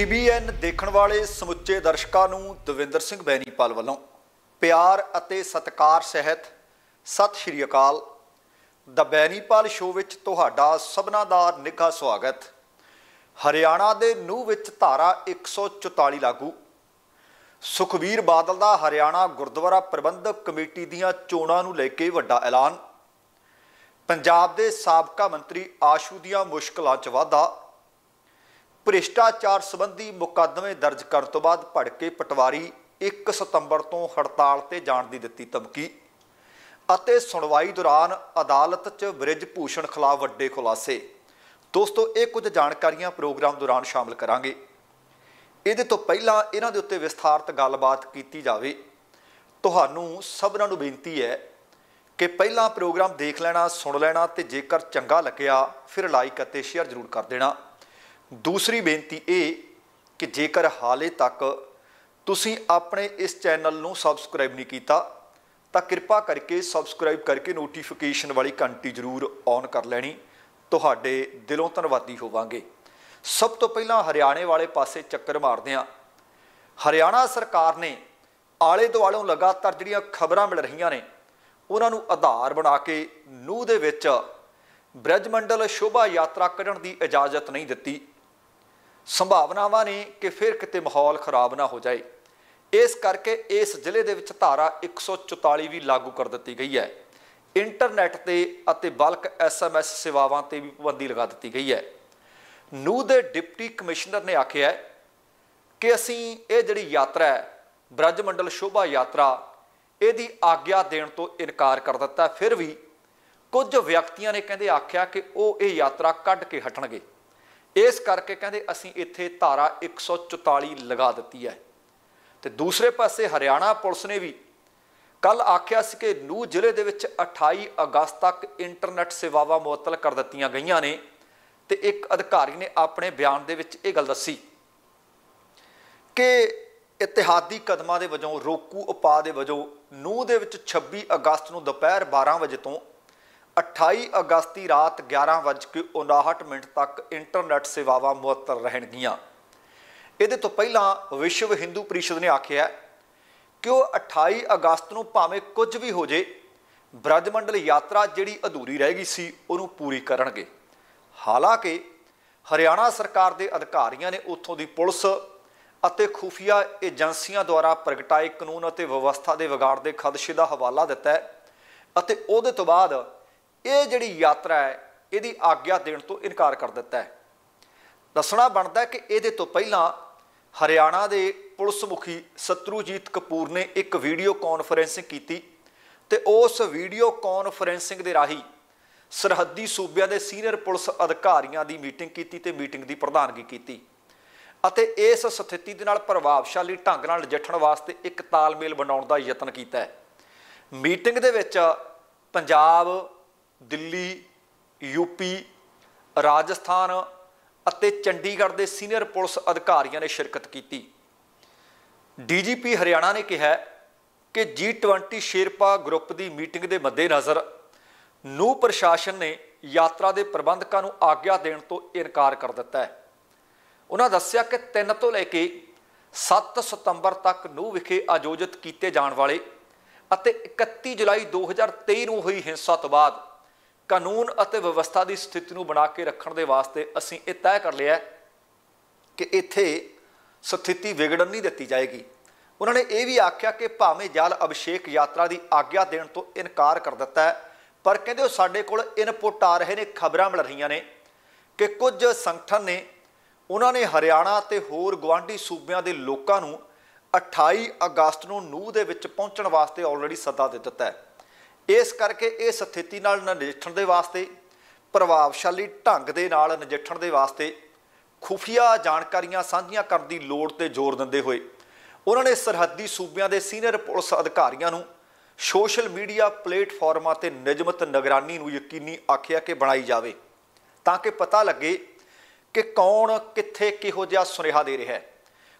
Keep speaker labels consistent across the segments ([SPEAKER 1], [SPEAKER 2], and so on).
[SPEAKER 1] TBN ਦੇਖਣ ਵਾਲੇ ਸਮੁੱਚੇ ਦਰਸ਼ਕਾਂ ਨੂੰ ਦਵਿੰਦਰ ਸਿੰਘ ਬੈਣੀਪਾਲ ਵੱਲੋਂ ਪਿਆਰ ਅਤੇ ਸਤਿਕਾਰ ਸਹਿਤ ਸਤਿ ਸ਼੍ਰੀ ਅਕਾਲ। ਦ ਬੈਣੀਪਾਲ ਸ਼ੋਅ ਵਿੱਚ ਤੁਹਾਡਾ ਸਭਨਾ ਦਾ ਨਿੱਘਾ ਸਵਾਗਤ। ਹਰਿਆਣਾ ਦੇ ਨੂਹ ਵਿੱਚ ਧਾਰਾ 144 ਲਾਗੂ। ਸੁਖਬੀਰ ਬਾਦਲ ਦਾ ਹਰਿਆਣਾ ਗੁਰਦੁਆਰਾ ਪ੍ਰਬੰਧਕ ਕਮੇਟੀ ਦੀਆਂ ਚੋਣਾਂ ਨੂੰ ਲੈ ਕੇ ਵੱਡਾ ਐਲਾਨ। ਪੰਜਾਬ ਦੇ ਸਾਬਕਾ ਮੰਤਰੀ ਆਸ਼ੂ ਦੀਆਂ ਮੁਸ਼ਕਲਾਂ 'ਚ ਵਾਧਾ। ਭ੍ਰਿਸ਼ਟਾਚਾਰ ਸੰਬੰਧੀ ਮੁਕੱਦਮੇ ਦਰਜ ਕਰਨ ਤੋਂ ਬਾਅਦ ਭੜਕੇ ਪਟਵਾਰੀ 1 ਸਤੰਬਰ ਤੋਂ ਹੜਤਾਲ ਤੇ ਜਾਣ ਦੀ ਦਿੱਤੀ ਧਮਕੀ ਅਤੇ ਸੁਣਵਾਈ ਦੌਰਾਨ ਅਦਾਲਤ 'ਚ ਬ੍ਰਿਜ ਭੂਸ਼ਣ ਖਿਲਾਫ ਵੱਡੇ ਖੁਲਾਸੇ। ਦੋਸਤੋ, ਇਹ ਕੁਝ ਜਾਣਕਾਰੀਆਂ ਪ੍ਰੋਗਰਾਮ ਦੌਰਾਨ ਸ਼ਾਮਲ ਕਰਾਂਗੇ। ਇਹਦੇ ਤੋਂ ਪਹਿਲਾਂ ਇਹਨਾਂ ਦੇ ਉੱਤੇ ਵਿਸਥਾਰਤ ਗੱਲਬਾਤ ਕੀਤੀ ਜਾਵੇ। ਤੁਹਾਨੂੰ ਸਭਨਾਂ ਨੂੰ ਬੇਨਤੀ ਹੈ ਕਿ ਪਹਿਲਾਂ ਪ੍ਰੋਗਰਾਮ ਦੇਖ ਲੈਣਾ, ਸੁਣ ਲੈਣਾ ਤੇ ਜੇਕਰ ਚੰਗਾ ਲੱਗਿਆ, ਫਿਰ ਲਾਈਕ ਅਤੇ ਸ਼ੇਅਰ ਜ਼ਰੂਰ ਕਰ ਦੇਣਾ। ਦੂਸਰੀ ਬੇਨਤੀ ਇਹ ਕਿ ਜੇਕਰ ਹਾਲੇ ਤੱਕ ਤੁਸੀਂ ਆਪਣੇ ਇਸ ਚੈਨਲ ਨੂੰ ਸਬਸਕ੍ਰਾਈਬ ਨਹੀਂ ਕੀਤਾ, ਤਾਂ ਕਿਰਪਾ ਕਰਕੇ ਸਬਸਕ੍ਰਾਈਬ ਕਰਕੇ ਨੋਟੀਫਿਕੇਸ਼ਨ ਵਾਲੀ ਘੰਟੀ ਜ਼ਰੂਰ ਔਨ ਕਰ ਲੈਣੀ। ਤੁਹਾਡੇ ਦਿਲੋਂ ਧੰਨਵਾਦੀ ਹੋਵਾਂਗੇ। ਸਭ ਤੋਂ ਪਹਿਲਾਂ ਹਰਿਆਣੇ ਵਾਲੇ ਪਾਸੇ ਚੱਕਰ ਮਾਰਦੇ ਹਾਂ। ਹਰਿਆਣਾ ਸਰਕਾਰ ਨੇ ਆਲੇ ਦੁਆਲੋਂ ਲਗਾਤਾਰ ਜਿਹੜੀਆਂ ਖਬਰਾਂ ਮਿਲ ਰਹੀਆਂ ਨੇ, ਉਹਨਾਂ ਨੂੰ ਆਧਾਰ ਬਣਾ ਕੇ ਨੂਹ ਦੇ ਵਿੱਚ ਬ੍ਰਜਮੰਡਲ ਸ਼ੋਭਾ ਯਾਤਰਾ ਕੱਢਣ ਦੀ ਇਜਾਜ਼ਤ ਨਹੀਂ ਦਿੱਤੀ। ਸੰਭਾਵਨਾਵਾਂ ਨੇ ਕਿ ਫਿਰ ਕਿਤੇ ਮਾਹੌਲ ਖਰਾਬ ਨਾ ਹੋ ਜਾਏ। ਇਸ ਕਰਕੇ ਇਸ ਜ਼ਿਲ੍ਹੇ ਦੇ ਵਿੱਚ ਧਾਰਾ 144 ਵੀ ਲਾਗੂ ਕਰ ਦਿੱਤੀ ਗਈ ਹੈ। ਇੰਟਰਨੈਟ ਤੇ ਅਤੇ ਬਲਕ ਐਸਐਮਐਸ ਸੇਵਾਵਾਂ ਤੇ ਵੀ ਪਾਬੰਦੀ ਲਗਾ ਦਿੱਤੀ ਗਈ ਹੈ। ਨੂੰ ਦੇ ਡਿਪਟੀ ਕਮਿਸ਼ਨਰ ਨੇ ਆਖਿਆ ਕਿ ਅਸੀਂ ਇਹ ਜਿਹੜੀ ਯਾਤਰਾ ਹੈ ਬ੍ਰਜ ਮੰਡਲ ਸ਼ੋਭਾ ਯਾਤਰਾ, ਇਹਦੀ ਆਗਿਆ ਦੇਣ ਤੋਂ ਇਨਕਾਰ ਕਰ ਦਿੱਤਾ। ਫਿਰ ਵੀ ਕੁਝ ਵਿਅਕਤੀਆਂ ਨੇ ਕਹਿੰਦੇ ਆਖਿਆ ਕਿ ਉਹ ਇਹ ਯਾਤਰਾ ਕੱਢ ਕੇ ਹਟਣਗੇ। ਇਸ ਕਰਕੇ ਕਹਿੰਦੇ ਅਸੀਂ ਇੱਥੇ ਧਾਰਾ 144 ਲਗਾ ਦਿੱਤੀ ਹੈ। ਤੇ ਦੂਸਰੇ ਪਾਸੇ ਹਰਿਆਣਾ ਪੁਲਿਸ ਨੇ ਵੀ ਕੱਲ ਆਖਿਆ ਸੀ ਕਿ ਨੂਹ ਜ਼ਿਲ੍ਹੇ ਦੇ ਵਿੱਚ 28 ਅਗਸਤ ਤੱਕ ਇੰਟਰਨੈਟ ਸੇਵਾਵਾਂ ਮੁਅੱਤਲ ਕਰ ਦਿੱਤੀਆਂ ਗਈਆਂ ਨੇ ਤੇ ਇੱਕ ਅਧਿਕਾਰੀ ਨੇ ਆਪਣੇ ਬਿਆਨ ਦੇ ਵਿੱਚ ਇਹ ਗੱਲ ਦੱਸੀ ਕਿ ਇਤਿਹਾਦੀ ਕਦਮਾਂ ਦੇ ਵਜੋਂ, ਰੋਕੂ ਉਪਾਅ ਦੇ ਵਜੋਂ ਨੂਹ ਦੇ ਵਿੱਚ 26 ਅਗਸਤ ਨੂੰ ਦੁਪਹਿਰ 12 ਵਜੇ ਤੋਂ 28 ਅਗਸਤ ਦੀ ਰਾਤ 11:59 ਮਿੰਟ ਤੱਕ ਇੰਟਰਨੈਟ ਸੇਵਾਵਾਂ ਮੁਅੱਤਲ ਰਹਿਣਗੀਆਂ। ਇਹਦੇ ਤੋਂ ਪਹਿਲਾਂ ਵਿਸ਼ਵ ਹਿੰਦੂ ਪਰਿਸ਼ਦ ਨੇ ਆਖਿਆ ਕਿ ਉਹ 28 ਅਗਸਤ ਨੂੰ ਭਾਵੇਂ ਕੁਝ ਵੀ ਹੋ ਜੇ, ਬ੍ਰਜਮੰਡਲ ਯਾਤਰਾ ਜਿਹੜੀ ਅਧੂਰੀ ਰਹਿ ਗਈ ਸੀ, ਉਹਨੂੰ ਪੂਰੀ ਕਰਨਗੇ। ਹਾਲਾਂਕਿ ਹਰਿਆਣਾ ਸਰਕਾਰ ਦੇ ਅਧਿਕਾਰੀਆਂ ਨੇ ਉੱਥੋਂ ਦੀ ਪੁਲਿਸ ਅਤੇ ਖੁਫੀਆ ਏਜੰਸੀਆਂ ਦੁਆਰਾ ਪ੍ਰਗਟਾਏ ਕਾਨੂੰਨ ਅਤੇ ਵਿਵਸਥਾ ਦੇ ਵਿਗਾੜ ਦੇ ਖਦਸ਼ੇ ਦਾ ਹਵਾਲਾ ਦਿੱਤਾ ਅਤੇ ਉਹਦੇ ਤੋਂ ਬਾਅਦ ਇਹ ਜਿਹੜੀ ਯਾਤਰਾ ਹੈ, ਇਹਦੀ ਆਗਿਆ ਦੇਣ ਤੋਂ ਇਨਕਾਰ ਕਰ ਦਿੱਤਾ ਹੈ। ਦੱਸਣਾ ਬਣਦਾ ਕਿ ਇਹਦੇ ਤੋਂ ਪਹਿਲਾਂ ਹਰਿਆਣਾ ਦੇ ਪੁਲਿਸ ਮੁਖੀ ਸਤਰੂਜੀਤ ਕਪੂਰ ਨੇ ਇੱਕ ਵੀਡੀਓ ਕਾਨਫਰੰਸਿੰਗ ਕੀਤੀ ਤੇ ਉਸ ਵੀਡੀਓ ਕਾਨਫਰੰਸਿੰਗ ਦੇ ਰਾਹੀਂ ਸਰਹੱਦੀ ਸੂਬਿਆਂ ਦੇ ਸੀਨੀਅਰ ਪੁਲਿਸ ਅਧਿਕਾਰੀਆਂ ਦੀ ਮੀਟਿੰਗ ਕੀਤੀ ਤੇ ਮੀਟਿੰਗ ਦੀ ਪ੍ਰਧਾਨਗੀ ਕੀਤੀ ਅਤੇ ਇਸ ਸਥਿਤੀ ਦੇ ਨਾਲ ਪ੍ਰਭਾਵਸ਼ਾਲੀ ਢੰਗ ਨਾਲ ਨਜਿੱਠਣ ਵਾਸਤੇ ਇੱਕ ਤਾਲਮੇਲ ਬਣਾਉਣ ਦਾ ਯਤਨ ਕੀਤਾ ਹੈ। ਮੀਟਿੰਗ ਦੇ ਵਿੱਚ ਪੰਜਾਬ ਦਿੱਲੀ, ਯੂਪੀ, ਰਾਜਸਥਾਨ ਅਤੇ ਚੰਡੀਗੜ੍ਹ ਦੇ ਸੀਨੀਅਰ ਪੁਲਿਸ ਅਧਿਕਾਰੀਆਂ ਨੇ ਸ਼ਿਰਕਤ ਕੀਤੀ। ਡੀਜੀਪੀ ਹਰਿਆਣਾ ਨੇ ਕਿਹਾ ਕਿ G20 ਸ਼ੇਰਪਾ ਗਰੁੱਪ ਦੀ ਮੀਟਿੰਗ ਦੇ ਮੱਦੇਨਜ਼ਰ ਨੂੰ ਪ੍ਰਸ਼ਾਸਨ ਨੇ ਯਾਤਰਾ ਦੇ ਪ੍ਰਬੰਧਕਾਂ ਨੂੰ ਆਗਿਆ ਦੇਣ ਤੋਂ ਇਨਕਾਰ ਕਰ ਦਿੱਤਾ ਹੈ। ਉਹਨਾਂ ਦੱਸਿਆ ਕਿ 3 ਤੋਂ ਲੈ ਕੇ 7 ਸਤੰਬਰ ਤੱਕ ਨੂੰ ਵਿਖੇ ਆਯੋਜਿਤ ਕੀਤੇ ਜਾਣ ਵਾਲੇ ਅਤੇ 31 ਜੁਲਾਈ 2023 ਨੂੰ ਹੋਈ ਹਿੰਸਾ ਤੋਂ ਬਾਅਦ ਕਾਨੂੰਨ ਅਤੇ ਵਿਵਸਥਾ ਦੀ ਸਥਿਤੀ ਨੂੰ ਬਣਾ ਕੇ ਰੱਖਣ ਦੇ ਵਾਸਤੇ ਅਸੀਂ ਇਹ ਤੈਅ ਕਰ ਲਿਆ ਕਿ ਇੱਥੇ ਸਥਿਤੀ ਵਿਗੜਨ ਨਹੀਂ ਦਿੱਤੀ ਜਾਏਗੀ। ਉਹਨਾਂ ਨੇ ਇਹ ਵੀ ਆਖਿਆ ਕਿ ਭਾਵੇਂ ਜਲ ਅਭਿਸ਼ੇਕ ਯਾਤਰਾ ਦੀ ਆਗਿਆ ਦੇਣ ਤੋਂ ਇਨਕਾਰ ਕਰ ਦਿੱਤਾ ਹੈ, ਪਰ ਕਹਿੰਦੇ ਉਹ ਸਾਡੇ ਕੋਲ ਇਨਪੁਟ ਆ ਰਹੇ ਨੇ, ਖਬਰਾਂ ਮਿਲ ਰਹੀਆਂ ਨੇ ਕਿ ਕੁਝ ਸੰਗਠਨ ਨੇ ਉਹਨਾਂ ਨੇ ਹਰਿਆਣਾ ਤੇ ਹੋਰ ਗਵਾਂਢੀ ਸੂਬਿਆਂ ਦੇ ਲੋਕਾਂ ਨੂੰ 28 ਅਗਸਤ ਨੂੰ ਨੂਹ ਦੇ ਵਿੱਚ ਪਹੁੰਚਣ ਵਾਸਤੇ ਆਲਰੇਡੀ ਸੱਦਾ ਦੇ ਦਿੱਤਾ ਹੈ। ਇਸ ਕਰਕੇ ਇਹ ਸਥਿਤੀ ਨਾਲ ਨਜਿੱਠਣ ਦੇ ਵਾਸਤੇ, ਪ੍ਰਭਾਵਸ਼ਾਲੀ ਢੰਗ ਦੇ ਨਾਲ ਨਜਿੱਠਣ ਦੇ ਵਾਸਤੇ ਖੁਫੀਆ ਜਾਣਕਾਰੀਆਂ ਸਾਂਝੀਆਂ ਕਰਨ ਦੀ ਲੋੜ ਤੇ ਜ਼ੋਰ ਦਿੰਦੇ ਹੋਏ, ਉਹਨਾਂ ਨੇ ਸਰਹੱਦੀ ਸੂਬਿਆਂ ਦੇ ਸੀਨੀਅਰ ਪੁਲਿਸ ਅਧਿਕਾਰੀਆਂ ਨੂੰ ਸੋਸ਼ਲ ਮੀਡੀਆ ਪਲੇਟਫਾਰਮਾਂ ਤੇ ਨਿਯਮਤ ਨਿਗਰਾਨੀ ਨੂੰ ਯਕੀਨੀ ਆਖਿਆ ਕਿ ਬਣਾਈ ਜਾਵੇ, ਤਾਂ ਕਿ ਪਤਾ ਲੱਗੇ ਕਿ ਕੌਣ ਕਿੱਥੇ ਕਿਹੋ ਜਿਹਾ ਸੁਨੇਹਾ ਦੇ ਰਿਹਾ ਹੈ।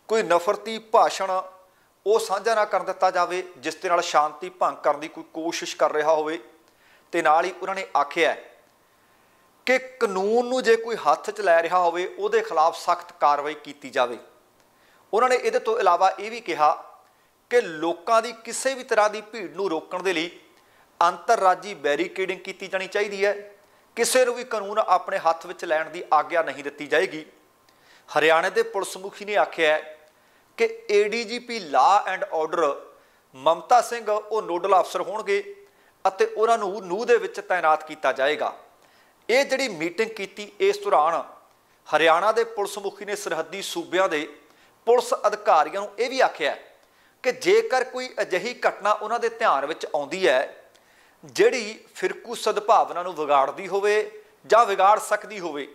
[SPEAKER 1] ਕੋਈ ਨਫ਼ਰਤੀ ਭਾਸ਼ਣ ਉਹ ਸਾਂਝਾ ਨਾ ਕਰ ਦਿੱਤਾ ਜਾਵੇ, ਜਿਸ ਦੇ ਨਾਲ ਸ਼ਾਂਤੀ ਭੰਗ ਕਰਨ ਦੀ ਕੋਈ ਕੋਸ਼ਿਸ਼ ਕਰ ਰਿਹਾ ਹੋਵੇ। ਤੇ ਨਾਲ ਹੀ ਉਹਨਾਂ ਨੇ ਆਖਿਆ ਕਿ ਕਾਨੂੰਨ ਨੂੰ ਜੇ ਕੋਈ ਹੱਥ 'ਚ ਲੈ ਰਿਹਾ ਹੋਵੇ, ਉਹਦੇ ਖਿਲਾਫ ਸਖਤ ਕਾਰਵਾਈ ਕੀਤੀ ਜਾਵੇ। ਉਹਨਾਂ ਨੇ ਇਹਦੇ ਤੋਂ ਇਲਾਵਾ ਇਹ ਵੀ ਕਿਹਾ ਕਿ ਲੋਕਾਂ ਦੀ ਕਿਸੇ ਵੀ ਤਰ੍ਹਾਂ ਦੀ ਭੀੜ ਨੂੰ ਰੋਕਣ ਦੇ ਲਈ ਅੰਤਰਰਾਜੀ ਬੈਰੀਕੇਡਿੰਗ ਕੀਤੀ ਜਾਣੀ ਚਾਹੀਦੀ ਹੈ। ਕਿਸੇ ਨੂੰ ਵੀ ਕਾਨੂੰਨ ਆਪਣੇ ਹੱਥ ਵਿੱਚ ਲੈਣ ਦੀ ਆਗਿਆ ਨਹੀਂ ਦਿੱਤੀ ਜਾਏਗੀ। ਹਰਿਆਣਾ ਦੇ ਪੁਲਿਸ ਮੁਖੀ ਨੇ ਆਖਿਆ ਹੈ ਕਿ ਏਡੀਜੀਪੀ ਲਾ ਐਂਡ ਆਰਡਰ ਮਮਤਾ ਸਿੰਘ, ਉਹ ਨੋਡਲ ਅਫਸਰ ਹੋਣਗੇ ਅਤੇ ਉਹਨਾਂ ਨੂੰ ਨੂਹ ਦੇ ਵਿੱਚ ਤਾਇਨਾਤ ਕੀਤਾ ਜਾਏਗਾ। ਇਹ ਜਿਹੜੀ ਮੀਟਿੰਗ ਕੀਤੀ ਇਸ ਦੌਰਾਨ, ਹਰਿਆਣਾ ਦੇ ਪੁਲਿਸ ਮੁਖੀ ਨੇ ਸਰਹੱਦੀ ਸੂਬਿਆਂ ਦੇ ਪੁਲਿਸ ਅਧਿਕਾਰੀਆਂ ਨੂੰ ਇਹ ਵੀ ਆਖਿਆ ਕਿ ਜੇਕਰ ਕੋਈ ਅਜਿਹੀ ਘਟਨਾ ਉਹਨਾਂ ਦੇ ਧਿਆਨ ਵਿੱਚ ਆਉਂਦੀ ਹੈ, ਜਿਹੜੀ ਫਿਰਕੂ ਸਦਭਾਵਨਾ ਨੂੰ ਵਿਗਾੜਦੀ ਹੋਵੇ ਜਾਂ ਵਿਗਾੜ ਸਕਦੀ ਹੋਵੇ,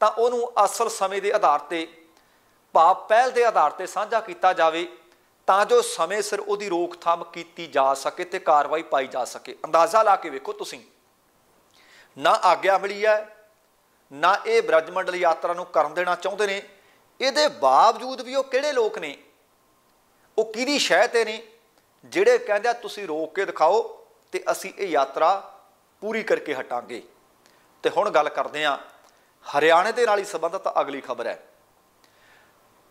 [SPEAKER 1] ਤਾਂ ਉਹਨੂੰ ਅਸਲ ਸਮੇਂ ਦੇ ਆਧਾਰ ਤੇ ਭਾਵ ਪਹਿਲ ਦੇ ਆਧਾਰ ਤੇ ਸਾਂਝਾ ਕੀਤਾ ਜਾਵੇ, ਤਾਂ ਜੋ ਸਮੇਂ ਸਿਰ ਉਹਦੀ ਰੋਕਥਾਮ ਕੀਤੀ ਜਾ ਸਕੇ ਤੇ ਕਾਰਵਾਈ ਪਾਈ ਜਾ ਸਕੇ। ਅੰਦਾਜ਼ਾ ਲਾ ਕੇ ਵੇਖੋ ਤੁਸੀਂ। ਨਾ ਆਗਿਆ ਮਿਲੀ ਹੈ, ਨਾ ਇਹ ਬ੍ਰਜਮੰਡਲ ਯਾਤਰਾ ਨੂੰ ਕਰਨ ਦੇਣਾ ਚਾਹੁੰਦੇ ਨੇ। ਇਹਦੇ ਬਾਵਜੂਦ ਵੀ ਉਹ ਕਿਹੜੇ ਲੋਕ ਨੇ? ਉਹ ਕਿਹਦੀ ਸ਼ਹਿ ਤੇ ਨੇ? ਜਿਹੜੇ ਕਹਿੰਦੇ ਆ, ਤੁਸੀਂ ਰੋਕ ਕੇ ਦਿਖਾਓ ਤੇ ਅਸੀਂ ਇਹ ਯਾਤਰਾ ਪੂਰੀ ਕਰਕੇ ਹਟਾਂਗੇ। ਤੇ ਹੁਣ ਗੱਲ ਕਰਦੇ ਆ ਹਰਿਆਣੇ ਦੇ ਨਾਲ ਹੀ ਸੰਬੰਧਤ ਅਗਲੀ ਖਬਰ ਹੈ।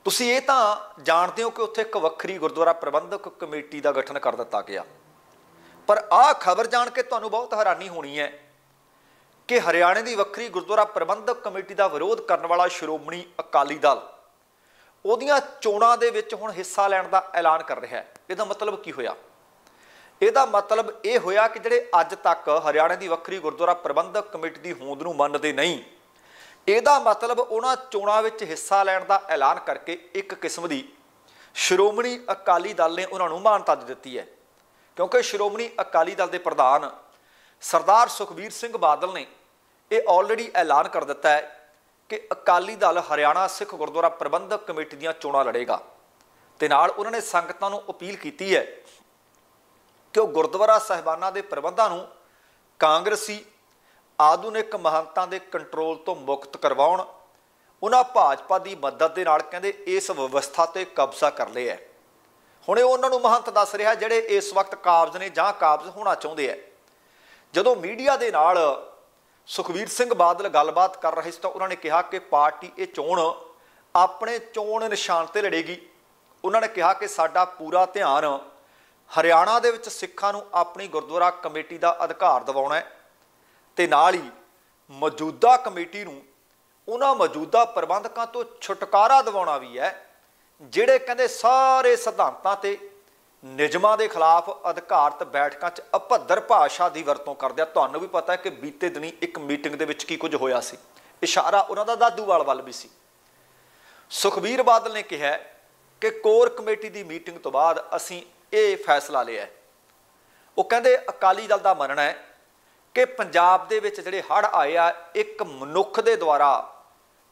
[SPEAKER 1] ਤੁਸੀਂ ਇਹ ਤਾਂ ਜਾਣਦੇ ਹੋ ਕਿ ਉੱਥੇ ਇੱਕ ਵੱਖਰੀ ਗੁਰਦੁਆਰਾ ਪ੍ਰਬੰਧਕ ਕਮੇਟੀ ਦਾ ਗਠਨ ਕਰ ਦਿੱਤਾ ਗਿਆ। ਪਰ ਆਹ ਖਬਰ ਜਾਣ ਕੇ ਤੁਹਾਨੂੰ ਬਹੁਤ ਹੈਰਾਨੀ ਹੋਣੀ ਹੈ ਕਿ ਹਰਿਆਣੇ ਦੀ ਵੱਖਰੀ ਗੁਰਦੁਆਰਾ ਪ੍ਰਬੰਧਕ ਕਮੇਟੀ ਦਾ ਵਿਰੋਧ ਕਰਨ ਵਾਲਾ ਸ਼੍ਰੋਮਣੀ ਅਕਾਲੀ ਦਲ ਉਹਦੀਆਂ ਚੋਣਾਂ ਦੇ ਵਿੱਚ ਹੁਣ ਹਿੱਸਾ ਲੈਣ ਦਾ ਐਲਾਨ ਕਰ ਰਿਹਾ ਹੈ। ਇਹਦਾ ਮਤਲਬ ਕੀ ਹੋਇਆ? ਇਹਦਾ ਮਤਲਬ ਇਹ ਹੋਇਆ ਕਿ ਜਿਹੜੇ ਅੱਜ ਤੱਕ ਹਰਿਆਣੇ ਦੀ ਵੱਖਰੀ ਗੁਰਦੁਆਰਾ ਪ੍ਰਬੰਧਕ ਕਮੇਟੀ ਦੀ ਹੋਂਦ ਨੂੰ ਮੰਨਦੇ ਨਹੀਂ ਇਹਦਾ ਮਤਲਬ ਉਹਨਾਂ ਚੋਣਾਂ ਵਿੱਚ ਹਿੱਸਾ ਲੈਣ ਦਾ ਐਲਾਨ ਕਰਕੇ ਇੱਕ ਕਿਸਮ ਦੀ ਸ਼੍ਰੋਮਣੀ ਅਕਾਲੀ ਦਲ ਨੇ ਉਹਨਾਂ ਨੂੰ ਮਾਨਤਾ ਦੇ ਦਿੱਤੀ ਹੈ। ਕਿਉਂਕਿ ਸ਼੍ਰੋਮਣੀ ਅਕਾਲੀ ਦਲ ਦੇ ਪ੍ਰਧਾਨ ਸਰਦਾਰ ਸੁਖਬੀਰ ਸਿੰਘ ਬਾਦਲ ਨੇ ਇਹ ਆਲਰੇਡੀ ਐਲਾਨ ਕਰ ਦਿੱਤਾ ਹੈ ਕਿ ਅਕਾਲੀ ਦਲ ਹਰਿਆਣਾ ਸਿੱਖ ਗੁਰਦੁਆਰਾ ਪ੍ਰਬੰਧਕ ਕਮੇਟੀ ਦੀਆਂ ਚੋਣਾਂ ਲੜੇਗਾ। ਤੇ ਨਾਲ ਉਹਨਾਂ ਨੇ ਸੰਗਤਾਂ ਨੂੰ ਅਪੀਲ ਕੀਤੀ ਹੈ ਕਿ ਉਹ ਗੁਰਦੁਆਰਾ ਸਹਿਬਾਨਾਂ ਦੇ ਪ੍ਰਬੰਧਾਂ ਨੂੰ ਕਾਂਗਰਸੀ ਆਧੁਨਿਕ ਮਹੰਤਾਂ ਦੇ ਕੰਟਰੋਲ ਤੋਂ ਮੁਕਤ ਕਰਵਾਉਣ, ਉਹਨਾਂ ਭਾਜਪਾ ਦੀ ਮਦਦ ਦੇ ਨਾਲ ਕਹਿੰਦੇ ਇਸ ਵਿਵਸਥਾ ਤੇ ਕਬਜ਼ਾ ਕਰ ਲਿਆ ਹੁਣ ਇਹ ਉਹਨਾਂ ਨੂੰ ਮਹੰਤ ਦੱਸ ਰਿਹਾ ਜਿਹੜੇ ਇਸ ਵਕਤ ਕਾਬਜ਼ ਨੇ ਜਾਂ ਕਾਬਜ਼ ਹੋਣਾ ਚਾਹੁੰਦੇ ਆ ਜਦੋਂ ਮੀਡੀਆ ਦੇ ਨਾਲ ਸੁਖਵੀਰ ਸਿੰਘ ਬਾਦਲ ਗੱਲਬਾਤ ਕਰ ਰਹੇ ਸੀ ਤਾਂ ਉਹਨਾਂ ਨੇ ਕਿਹਾ ਕਿ ਪਾਰਟੀ ਇਹ ਚੋਣ ਆਪਣੇ ਚੋਣ ਨਿਸ਼ਾਨ ਤੇ ਲੜੇਗੀ। ਉਹਨਾਂ ਨੇ ਕਿਹਾ ਕਿ ਸਾਡਾ ਪੂਰਾ ਧਿਆਨ ਹਰਿਆਣਾ ਦੇ ਵਿੱਚ ਸਿੱਖਾਂ ਨੂੰ ਆਪਣੀ ਗੁਰਦੁਆਰਾ ਕਮੇਟੀ ਦਾ ਅਧਿਕਾਰ ਦਿਵਾਉਣਾ ਹੈ। ਤੇ ਨਾਲ ਹੀ ਮੌਜੂਦਾ ਕਮੇਟੀ ਨੂੰ ਉਹਨਾਂ ਮੌਜੂਦਾ ਪ੍ਰਬੰਧਕਾਂ ਤੋਂ ਛੁਟਕਾਰਾ ਦਿਵਾਉਣਾ ਵੀ ਹੈ, ਜਿਹੜੇ ਕਹਿੰਦੇ ਸਾਰੇ ਸਿਧਾਂਤਾਂ ਤੇ ਨਿਯਮਾਂ ਦੇ ਖਿਲਾਫ ਅਧਿਕਾਰਤ ਬੈਠਕਾਂ 'ਚ ਅਭੱਦਰ ਭਾਸ਼ਾ ਦੀ ਵਰਤੋਂ ਕਰਦੇ ਆ। ਤੁਹਾਨੂੰ ਵੀ ਪਤਾ ਹੈ ਕਿ ਬੀਤੇ ਦਿਨੀ ਇੱਕ ਮੀਟਿੰਗ ਦੇ ਵਿੱਚ ਕੀ ਕੁਝ ਹੋਇਆ ਸੀ। ਇਸ਼ਾਰਾ ਉਹਨਾਂ ਦਾ ਦਾਦੂਵਾਲ ਵੱਲ ਵੀ ਸੀ। ਸੁਖਬੀਰ ਬਾਦਲ ਨੇ ਕਿਹਾ ਕਿ ਕੋਰ ਕਮੇਟੀ ਦੀ ਮੀਟਿੰਗ ਤੋਂ ਬਾਅਦ ਅਸੀਂ ਇਹ ਫੈਸਲਾ ਲਿਆ ਉਹ ਕਹਿੰਦੇ ਅਕਾਲੀ ਦਲ ਦਾ ਮੰਨਣਾ ਹੈ ਕਿ ਪੰਜਾਬ ਦੇ ਵਿੱਚ ਜਿਹੜੇ ਹੜ ਆਏ ਆ, ਇੱਕ ਮਨੁੱਖ ਦੇ ਦੁਆਰਾ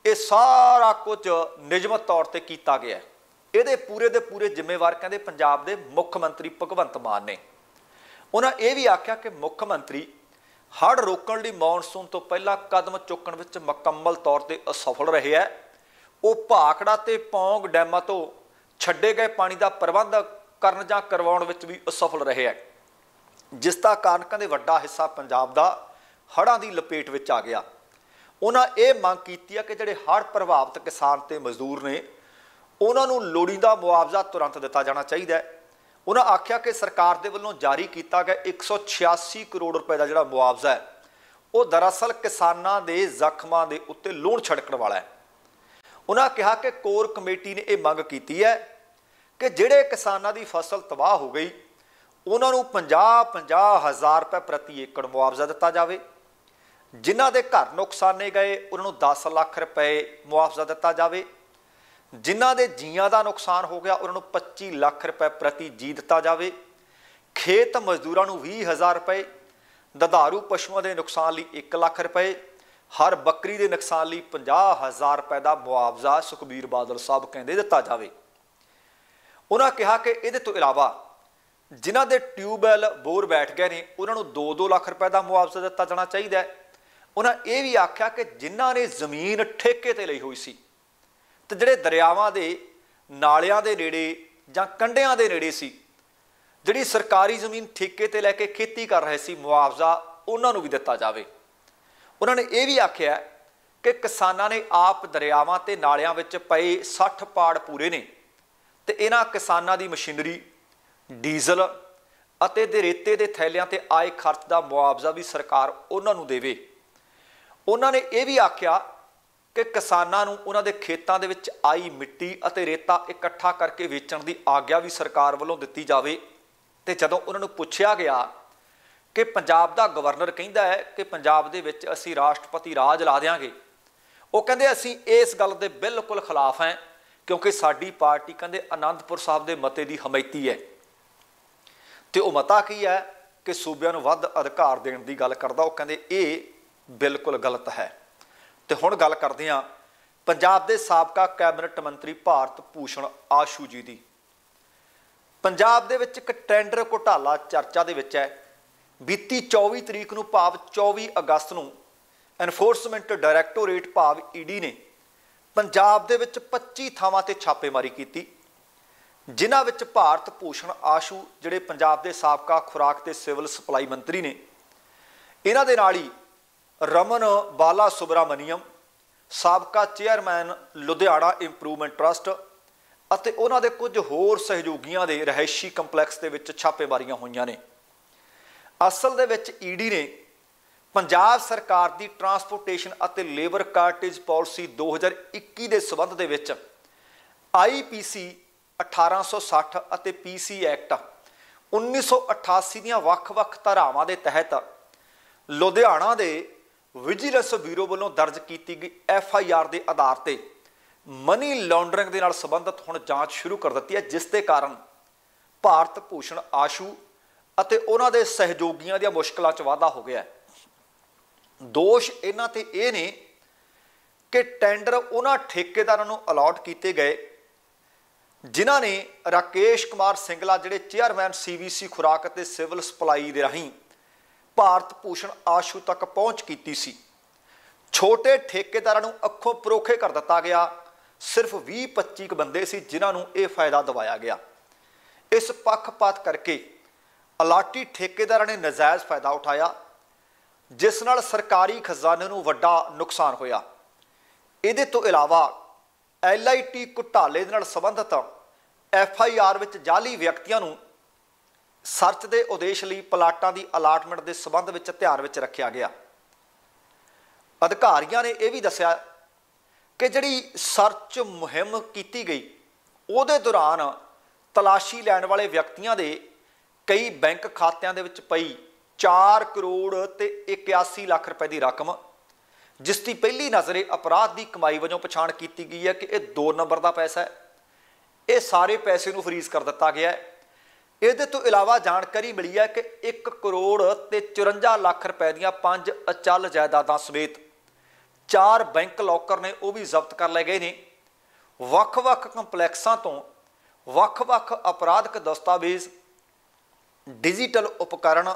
[SPEAKER 1] ਇਹ ਸਾਰਾ ਕੁਝ ਨਿਯਮਤ ਤੌਰ ਤੇ ਕੀਤਾ ਗਿਆ ਇਹਦੇ ਪੂਰੇ ਦੇ ਪੂਰੇ ਜ਼ਿੰਮੇਵਾਰ ਕਹਿੰਦੇ ਪੰਜਾਬ ਦੇ ਮੁੱਖ ਮੰਤਰੀ ਭਗਵੰਤ ਮਾਨ ਨੇ। ਉਹਨਾਂ ਇਹ ਵੀ ਆਖਿਆ ਕਿ ਮੁੱਖ ਮੰਤਰੀ ਹੜ ਰੋਕਣ ਲਈ ਮੌਨਸੂਨ ਤੋਂ ਪਹਿਲਾਂ ਕਦਮ ਚੁੱਕਣ ਵਿੱਚ ਮੁਕੰਮਲ ਤੌਰ ਤੇ ਅਸਫਲ ਰਹੇ ਹੈ ਉਹ ਭਾਖੜਾ ਤੇ ਪੌਂਗ ਡੈਮਾਂ ਤੋਂ ਛੱਡੇ ਗਏ ਪਾਣੀ ਦਾ ਪ੍ਰਬੰਧ ਕਰਨ ਜਾਂ ਕਰਵਾਉਣ ਵਿੱਚ ਵੀ ਅਸਫਲ ਰਹੇ ਹੈ ਜਿਸ ਦਾ ਕਾਰਨ ਕਹਿੰਦੇ ਵੱਡਾ ਹਿੱਸਾ ਪੰਜਾਬ ਦਾ ਹੜ੍ਹਾਂ ਦੀ ਲਪੇਟ ਵਿੱਚ ਆ ਗਿਆ। ਉਹਨਾਂ ਇਹ ਮੰਗ ਕੀਤੀ ਹੈ ਕਿ ਜਿਹੜੇ ਹੜ੍ਹ ਪ੍ਰਭਾਵਿਤ ਕਿਸਾਨ ਤੇ ਮਜ਼ਦੂਰ ਨੇ, ਉਹਨਾਂ ਨੂੰ ਲੋੜੀਂਦਾ ਮੁਆਵਜ਼ਾ ਤੁਰੰਤ ਦਿੱਤਾ ਜਾਣਾ ਚਾਹੀਦਾ ਹੈ। ਉਹਨਾਂ ਆਖਿਆ ਕਿ ਸਰਕਾਰ ਦੇ ਵੱਲੋਂ ਜਾਰੀ ਕੀਤਾ ਗਿਆ 186 ਕਰੋੜ ਰੁਪਏ ਦਾ ਜਿਹੜਾ ਮੁਆਵਜ਼ਾ ਹੈ, ਉਹ ਦਰਅਸਲ ਕਿਸਾਨਾਂ ਦੇ ਜ਼ਖਮਾਂ ਦੇ ਉੱਤੇ ਲੋਨ ਛੜਕਣ ਵਾਲਾ ਹੈ। ਉਹਨਾਂ ਕਿਹਾ ਕਿ ਕੋਰ ਕਮੇਟੀ ਨੇ ਇਹ ਮੰਗ ਕੀਤੀ ਹੈ ਕਿ ਜਿਹੜੇ ਕਿਸਾਨਾਂ ਦੀ ਫਸਲ ਤਬਾਹ ਹੋ ਗਈ ਉਹਨਾਂ ਨੂੰ 50-50 ਹਜ਼ਾਰ ਰੁਪਏ ਪ੍ਰਤੀ ਏਕੜ ਮੁਆਵਜ਼ਾ ਦਿੱਤਾ ਜਾਵੇ। ਜਿਨ੍ਹਾਂ ਦੇ ਘਰ ਨੁਕਸਾਨੇ ਗਏ, ਉਹਨਾਂ ਨੂੰ 10 ਲੱਖ ਰੁਪਏ ਮੁਆਵਜ਼ਾ ਦਿੱਤਾ ਜਾਵੇ। ਜਿਨ੍ਹਾਂ ਦੇ ਜੀਆਂ ਦਾ ਨੁਕਸਾਨ ਹੋ ਗਿਆ, ਉਹਨਾਂ ਨੂੰ 25 ਲੱਖ ਰੁਪਏ ਪ੍ਰਤੀ ਜੀ ਦਿੱਤਾ ਜਾਵੇ। ਖੇਤ ਮਜ਼ਦੂਰਾਂ ਨੂੰ 20000 ਰੁਪਏ, ਦਧਾਰੂ ਪਸ਼ੂਆਂ ਦੇ ਨੁਕਸਾਨ ਲਈ 1 ਲੱਖ ਰੁਪਏ, ਹਰ ਬੱਕਰੀ ਦੇ ਨੁਕਸਾਨ ਲਈ 50000 ਰੁਪਏ ਦਾ ਮੁਆਵਜ਼ਾ ਸੁਖਬੀਰ ਬਾਦਲ ਸਾਹਿਬ ਕਹਿੰਦੇ ਦਿੱਤਾ ਜਾਵੇ। ਉਹਨਾਂ ਕਿਹਾ ਕਿ ਇਹਦੇ ਤੋਂ ਇਲਾਵਾ ਜਿਨ੍ਹਾਂ ਦੇ ਟਿਊਬਵੈਲ ਬੋਰ ਬੈਠ ਗਏ ਨੇ, ਉਹਨਾਂ ਨੂੰ 2-2 ਲੱਖ ਰੁਪਏ ਦਾ ਮੁਆਵਜ਼ਾ ਦਿੱਤਾ ਜਾਣਾ ਚਾਹੀਦਾ ਹੈ। ਉਹਨਾਂ ਇਹ ਵੀ ਆਖਿਆ ਕਿ ਜਿਨ੍ਹਾਂ ਨੇ ਜ਼ਮੀਨ ਠੇਕੇ ਤੇ ਲਈ ਹੋਈ ਸੀ ਤੇ ਜਿਹੜੇ ਦਰਿਆਵਾਂ ਦੇ ਨਾਲਿਆਂ ਦੇ ਨੇੜੇ ਜਾਂ ਕੰਢਿਆਂ ਦੇ ਨੇੜੇ ਸੀ, ਜਿਹੜੀ ਸਰਕਾਰੀ ਜ਼ਮੀਨ ਠੇਕੇ ਤੇ ਲੈ ਕੇ ਖੇਤੀ ਕਰ ਰਹੇ ਸੀ, ਮੁਆਵਜ਼ਾ ਉਹਨਾਂ ਨੂੰ ਵੀ ਦਿੱਤਾ ਜਾਵੇ। ਉਹਨਾਂ ਨੇ ਇਹ ਵੀ ਆਖਿਆ ਕਿ ਕਿਸਾਨਾਂ ਨੇ ਆਪ ਦਰਿਆਵਾਂ ਤੇ ਨਾਲਿਆਂ ਵਿੱਚ ਪਏ 60 ਪਾੜ ਪੂਰੇ ਨੇ ਤੇ ਇਹਨਾਂ ਕਿਸਾਨਾਂ ਦੀ ਮਸ਼ੀਨਰੀ ਡੀਜ਼ਲ ਅਤੇ ਦੇ ਰੇਤੇ ਦੇ ਥੈਲਿਆਂ ਤੇ ਆਏ ਖਰਚ ਦਾ ਮੁਆਵਜ਼ਾ ਵੀ ਸਰਕਾਰ ਉਹਨਾਂ ਨੂੰ ਦੇਵੇ। ਉਹਨਾਂ ਨੇ ਇਹ ਵੀ ਆਖਿਆ ਕਿ ਕਿਸਾਨਾਂ ਨੂੰ ਉਹਨਾਂ ਦੇ ਖੇਤਾਂ ਦੇ ਵਿੱਚ ਆਈ ਮਿੱਟੀ ਅਤੇ ਰੇਤਾ ਇਕੱਠਾ ਕਰਕੇ ਵੇਚਣ ਦੀ ਆਗਿਆ ਵੀ ਸਰਕਾਰ ਵੱਲੋਂ ਦਿੱਤੀ ਜਾਵੇ। ਤੇ ਜਦੋਂ ਉਹਨਾਂ ਨੂੰ ਪੁੱਛਿਆ ਗਿਆ ਕਿ ਪੰਜਾਬ ਦਾ ਗਵਰਨਰ ਕਹਿੰਦਾ ਹੈ ਕਿ ਪੰਜਾਬ ਦੇ ਵਿੱਚ ਅਸੀਂ ਰਾਸ਼ਟਰਪਤੀ ਰਾਜ ਲਾ ਦੇਾਂਗੇ ਉਹ ਕਹਿੰਦੇ, ਅਸੀਂ ਇਸ ਗੱਲ ਦੇ ਬਿਲਕੁਲ ਖਿਲਾਫ ਹਾਂ, ਕਿਉਂਕਿ ਸਾਡੀ ਪਾਰਟੀ ਕਹਿੰਦੇ ਆਨੰਦਪੁਰ ਸਾਹਿਬ ਦੇ ਮਤੇ ਦੀ ਹਮਾਇਤੀ ਹੈ। ਤੇ ਉਹ ਮਤਾ ਕੀ ਹੈ ਕਿ ਸੂਬਿਆਂ ਨੂੰ ਵੱਧ ਅਧਿਕਾਰ ਦੇਣ ਦੀ ਗੱਲ ਕਰਦਾ, ਉਹ ਕਹਿੰਦੇ ਇਹ ਬਿਲਕੁਲ ਗਲਤ ਹੈ। ਤੇ ਹੁਣ ਗੱਲ ਕਰਦੇ ਹਾਂ ਪੰਜਾਬ ਦੇ ਸਾਬਕਾ ਕੈਬਨਿਟ ਮੰਤਰੀ ਭਾਰਤ ਭੂਸ਼ਣ ਆਸ਼ੂ ਜੀ ਦੀ। ਪੰਜਾਬ ਦੇ ਵਿੱਚ ਇੱਕ ਟੈਂਡਰ ਘੁਟਾਲਾ ਚਰਚਾ ਦੇ ਵਿੱਚ ਹੈ। ਬੀਤੀ 24 ਤਰੀਕ ਨੂੰ ਭਾਵ 24 ਅਗਸਤ ਨੂੰ ਐਨਫੋਰਸਮੈਂਟ ਡਾਇਰੈਕਟੋਰੇਟ ਭਾਵ ਈਡੀ ਨੇ ਪੰਜਾਬ ਦੇ ਵਿੱਚ 25 ਥਾਵਾਂ ਤੇ ਛਾਪੇਮਾਰੀ ਕੀਤੀ। ਜਿਨ੍ਹਾਂ ਵਿੱਚ ਭਾਰਤ ਭੂਸ਼ਣ ਆਸ਼ੂ, ਜਿਹੜੇ ਪੰਜਾਬ ਦੇ ਸਾਬਕਾ ਖੁਰਾਕ ਤੇ ਸਿਵਲ ਸਪਲਾਈ ਮੰਤਰੀ ਨੇ, ਇਹਨਾਂ ਦੇ ਨਾਲ ਹੀ ਰਮਨ ਬਾਲਾ ਸੁਬਰਾਮਨੀਅਮ, ਸਾਬਕਾ ਚੇਅਰਮੈਨ ਲੁਧਿਆਣਾ ਇੰਪਰੂਵਮੈਂਟ ਟਰਸਟ ਅਤੇ ਉਹਨਾਂ ਦੇ ਕੁਝ ਹੋਰ ਸਹਿਯੋਗੀਆਂ ਦੇ ਰਹਿائشੀ ਕੰਪਲੈਕਸ ਦੇ ਵਿੱਚ ਛਾਪੇਮਾਰੀਆਂ ਹੋਈਆਂ ਨੇ। ਅਸਲ ਦੇ ਵਿੱਚ ਈਡੀ ਨੇ ਪੰਜਾਬ ਸਰਕਾਰ ਦੀ ਟਰਾਂਸਪੋਰਟੇਸ਼ਨ ਅਤੇ ਲੇਬਰ ਕਾਰਟੇਜ ਪਾਲਿਸੀ 2021 ਦੇ ਸਬੰਧ ਦੇ ਵਿੱਚ ਆਈਪੀਸੀ 1860 ਅਤੇ ਪੀਸੀ ਐਕਟ 1988 ਦੀਆਂ ਵੱਖ-ਵੱਖ ਧਾਰਾਵਾਂ ਦੇ ਤਹਿਤ ਲੁਧਿਆਣਾ ਦੇ ਵਿਜੀਲੈਂਸ ਬਿਊਰੋ ਵੱਲੋਂ ਦਰਜ ਕੀਤੀ ਗਈ ਐਫ ਆਈ ਆਰ ਦੇ ਆਧਾਰ ਤੇ ਮਨੀ ਲਾਂਡਰਿੰਗ ਦੇ ਨਾਲ ਸੰਬੰਧਿਤ ਹੁਣ ਜਾਂਚ ਸ਼ੁਰੂ ਕਰ ਦਿੱਤੀ ਹੈ, ਜਿਸ ਦੇ ਕਾਰਨ ਭਾਰਤ ਭੂਸ਼ਣ ਆਸ਼ੂ ਅਤੇ ਉਹਨਾਂ ਦੇ ਸਹਿਯੋਗੀਆਂ ਦੀਆਂ ਮੁਸ਼ਕਲਾਂ 'ਚ ਵਾਧਾ ਹੋ ਗਿਆ ਹੈ। ਦੋਸ਼ ਇਹਨਾਂ ਤੇ ਇਹ ਨੇ ਕਿ ਟੈਂਡਰ ਉਹਨਾਂ ਠੇਕੇਦਾਰਾਂ ਨੂੰ ਅਲਾਟ ਕੀਤੇ ਗਏ ਜਿਨ੍ਹਾਂ ਨੇ ਰਾਕੇਸ਼ ਕੁਮਾਰ ਸਿੰਗਲਾ, ਜਿਹੜੇ ਚੇਅਰਮੈਨ ਸੀਵੀਸੀ ਖੁਰਾਕ ਅਤੇ ਸਿਵਲ ਸਪਲਾਈ ਦੇ ਰਾਹੀਂ ਭਾਰਤ ਭੂਸ਼ਣ ਆਸ਼ੂ ਤੱਕ ਪਹੁੰਚ ਕੀਤੀ ਸੀ, ਛੋਟੇ ਠੇਕੇਦਾਰਾਂ ਨੂੰ ਅੱਖੋਂ ਪਰੋਖੇ ਕਰ ਦਿੱਤਾ ਗਿਆ। ਸਿਰਫ 20-25 ਬੰਦੇ ਸੀ ਜਿਨ੍ਹਾਂ ਨੂੰ ਇਹ ਫਾਇਦਾ ਦਵਾਇਆ ਗਿਆ। ਇਸ ਪੱਖਪਾਤ ਕਰਕੇ ਅਲਾਟੀ ਠੇਕੇਦਾਰਾਂ ਨੇ ਨਜਾਇਜ਼ ਫਾਇਦਾ ਉਠਾਇਆ, ਜਿਸ ਨਾਲ ਸਰਕਾਰੀ ਖਜ਼ਾਨੇ ਨੂੰ ਵੱਡਾ ਨੁਕਸਾਨ ਹੋਇਆ। ਇਹਦੇ ਤੋਂ ਇਲਾਵਾ ਐਲਆਈਟੀ ਘੁਟਾਲੇ ਦੇ ਨਾਲ ਸੰਬੰਧਿਤ ਐਫਆਈਆਰ ਵਿੱਚ ਜਾਲੀ ਵਿਅਕਤੀਆਂ ਨੂੰ ਸਰਚ ਦੇ ਉਦੇਸ਼ ਲਈ ਪਲਾਟਾਂ ਦੀ ਅਲਾਟਮੈਂਟ ਦੇ ਸੰਬੰਧ ਵਿੱਚ ਧਿਆਨ ਵਿੱਚ ਰੱਖਿਆ ਗਿਆ। ਅਧਿਕਾਰੀਆਂ ਨੇ ਇਹ ਵੀ ਦੱਸਿਆ ਕਿ ਜਿਹੜੀ ਸਰਚ ਮੁਹਿੰਮ ਕੀਤੀ ਗਈ, ਉਹਦੇ ਦੌਰਾਨ ਤਲਾਸ਼ੀ ਲੈਣ ਵਾਲੇ ਵਿਅਕਤੀਆਂ ਦੇ ਕਈ ਬੈਂਕ ਖਾਤਿਆਂ ਦੇ ਵਿੱਚ ਪਈ 4 ਕਰੋੜ ਤੇ 81 ਲੱਖ ਰੁਪਏ ਦੀ ਰਕਮ ਜਿਸ ਦੀ ਪਹਿਲੀ ਨਜ਼ਰੇ ਅਪਰਾਧ ਦੀ ਕਮਾਈ ਵਜੋਂ ਪਛਾਣ ਕੀਤੀ ਗਈ ਹੈ ਕਿ ਇਹ 2 ਨੰਬਰ ਦਾ ਪੈਸਾ ਹੈ। ਇਹ ਸਾਰੇ ਪੈਸੇ ਨੂੰ ਫਰੀਜ਼ ਕਰ ਦਿੱਤਾ ਗਿਆ ਹੈ। ਇਹਦੇ ਤੋਂ ਇਲਾਵਾ ਜਾਣਕਾਰੀ ਮਿਲੀ ਹੈ ਕਿ 1 ਕਰੋੜ ਤੇ 54 ਲੱਖ ਰੁਪਏ ਦੀਆਂ ਪੰਜ ਅਚਲ ਜਾਇਦਾਦਾਂ ਸਮੇਤ ਚਾਰ ਬੈਂਕ ਲੋਕਰ ਨੇ ਉਹ ਵੀ ਜ਼ਬਤ ਕਰ ਲਏ ਗਏ ਨੇ। ਵੱਖ-ਵੱਖ ਕੰਪਲੈਕਸਾਂ ਤੋਂ ਵੱਖ-ਵੱਖ ਅਪਰਾਧਿਕ ਦਸਤਾਵੇਜ਼, ਡਿਜੀਟਲ ਉਪਕਰਣ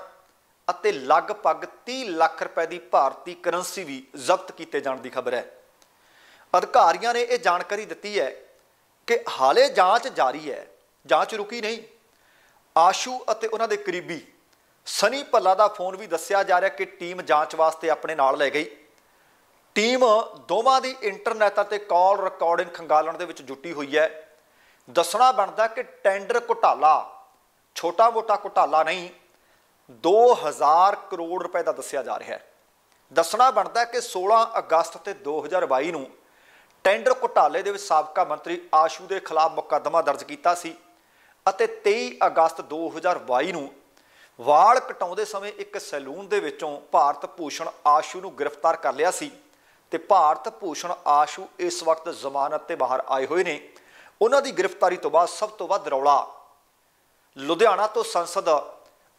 [SPEAKER 1] ਅਤੇ ਲਗਭਗ 30 ਲੱਖ ਰੁਪਏ ਦੀ ਭਾਰਤੀ ਕਰੰਸੀ ਵੀ ਜ਼ਬਤ ਕੀਤੇ ਜਾਣ ਦੀ ਖਬਰ ਹੈ। ਅਧਿਕਾਰੀਆਂ ਨੇ ਇਹ ਜਾਣਕਾਰੀ ਦਿੱਤੀ ਹੈ ਕਿ ਹਾਲੇ ਜਾਂਚ ਜਾਰੀ ਹੈ। ਜਾਂਚ ਰੁਕੀ ਨਹੀਂ। ਆਸ਼ੂ ਅਤੇ ਉਹਨਾਂ ਦੇ ਕਰੀਬੀ ਸਨੀ ਭੱਲਾ ਦਾ ਫੋਨ ਵੀ ਦੱਸਿਆ ਜਾ ਰਿਹਾ ਕਿ ਟੀਮ ਜਾਂਚ ਵਾਸਤੇ ਆਪਣੇ ਨਾਲ ਲੈ ਗਈ। ਟੀਮ ਦੋਵਾਂ ਦੀ ਇੰਟਰਨੈਟ ਅਤੇ ਕਾਲ ਰਿਕਾਰਡਿੰਗ ਖੰਗਾਲਣ ਦੇ ਵਿੱਚ ਜੁਟੀ ਹੋਈ ਹੈ। ਦੱਸਣਾ ਬਣਦਾ ਕਿ ਟੈਂਡਰ ਘੁਟਾਲਾ, ਛੋਟਾ-ਮੋਟਾ ਘੁਟਾਲਾ ਨਹੀਂ 2000 ਕਰੋੜ ਰੁਪਏ ਦਾ ਦੱਸਿਆ ਜਾ ਰਿਹਾ ਹੈ। ਦੱਸਣਾ ਬਣਦਾ ਕਿ 16 ਅਗਸਤ ਤੇ 2022 ਨੂੰ ਟੈਂਡਰ ਘੁਟਾਲੇ ਦੇ ਵਿੱਚ ਸਾਬਕਾ ਮੰਤਰੀ ਆਸ਼ੂ ਦੇ ਖਿਲਾਫ ਮੁਕੱਦਮਾ ਦਰਜ ਕੀਤਾ ਸੀ ਅਤੇ 23 ਅਗਸਤ 2022 ਨੂੰ ਵਾਲ ਕਟਾਉਂਦੇ ਸਮੇਂ ਇੱਕ ਸੈਲੂਨ ਦੇ ਵਿੱਚੋਂ ਭਾਰਤ ਭੂਸ਼ਣ ਆਸ਼ੂ ਨੂੰ ਗ੍ਰਿਫਤਾਰ ਕਰ ਲਿਆ ਸੀ ਤੇ ਭਾਰਤ ਭੂਸ਼ਣ ਆਸ਼ੂ ਇਸ ਵਕਤ ਜ਼ਮਾਨਤ ਤੇ ਬਾਹਰ ਆਏ ਹੋਏ ਨੇ। ਉਹਨਾਂ ਦੀ ਗ੍ਰਿਫਤਾਰੀ ਤੋਂ ਬਾਅਦ ਸਭ ਤੋਂ ਵੱਧ ਰੌਲਾ ਲੁਧਿਆਣਾ ਤੋਂ ਸੰਸਦ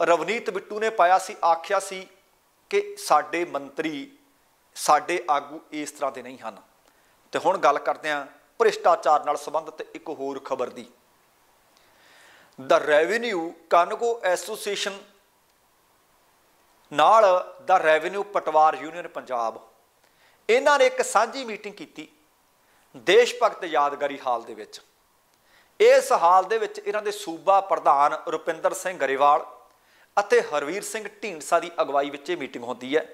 [SPEAKER 1] ਰਵਨੀਤ ਬਿੱਟੂ ਨੇ ਪਾਇਆ ਸੀ, ਆਖਿਆ ਸੀ ਕਿ ਸਾਡੇ ਮੰਤਰੀ, ਸਾਡੇ ਆਗੂ ਇਸ ਤਰ੍ਹਾਂ ਦੇ ਨਹੀਂ ਹਨ। ਤੇ ਹੁਣ ਗੱਲ ਕਰਦੇ ਹਾਂ ਭ੍ਰਿਸ਼ਟਾਚਾਰ ਨਾਲ ਸੰਬੰਧਿਤ ਇੱਕ ਹੋਰ ਖਬਰ ਦੀ। ਦਾ ਰੈਵਨਿਊ ਕਾਨਗੋ ਐਸੋਸੀਏਸ਼ਨ ਨਾਲ ਦਾ ਰੈਵਨਿਊ ਪਟਵਾਰ ਯੂਨੀਅਨ ਪੰਜਾਬ ਇਹਨਾਂ ਨੇ ਇੱਕ ਸਾਂਝੀ ਮੀਟਿੰਗ ਕੀਤੀ ਦੇਸ਼ ਭਗਤ ਯਾਦਗਾਰੀ ਹਾਲ ਦੇ ਵਿੱਚ। ਇਸ ਹਾਲ ਦੇ ਵਿੱਚ ਇਹਨਾਂ ਦੇ ਸੂਬਾ ਪ੍ਰਧਾਨ ਰੁਪਿੰਦਰ ਸਿੰਘ ਗਰੇਵਾਲ ਅਤੇ ਹਰਵੀਰ ਸਿੰਘ ਢੀਂਡਸਾ ਦੀ ਅਗਵਾਈ ਵਿੱਚ ਇਹ ਮੀਟਿੰਗ ਹੁੰਦੀ ਹੈ।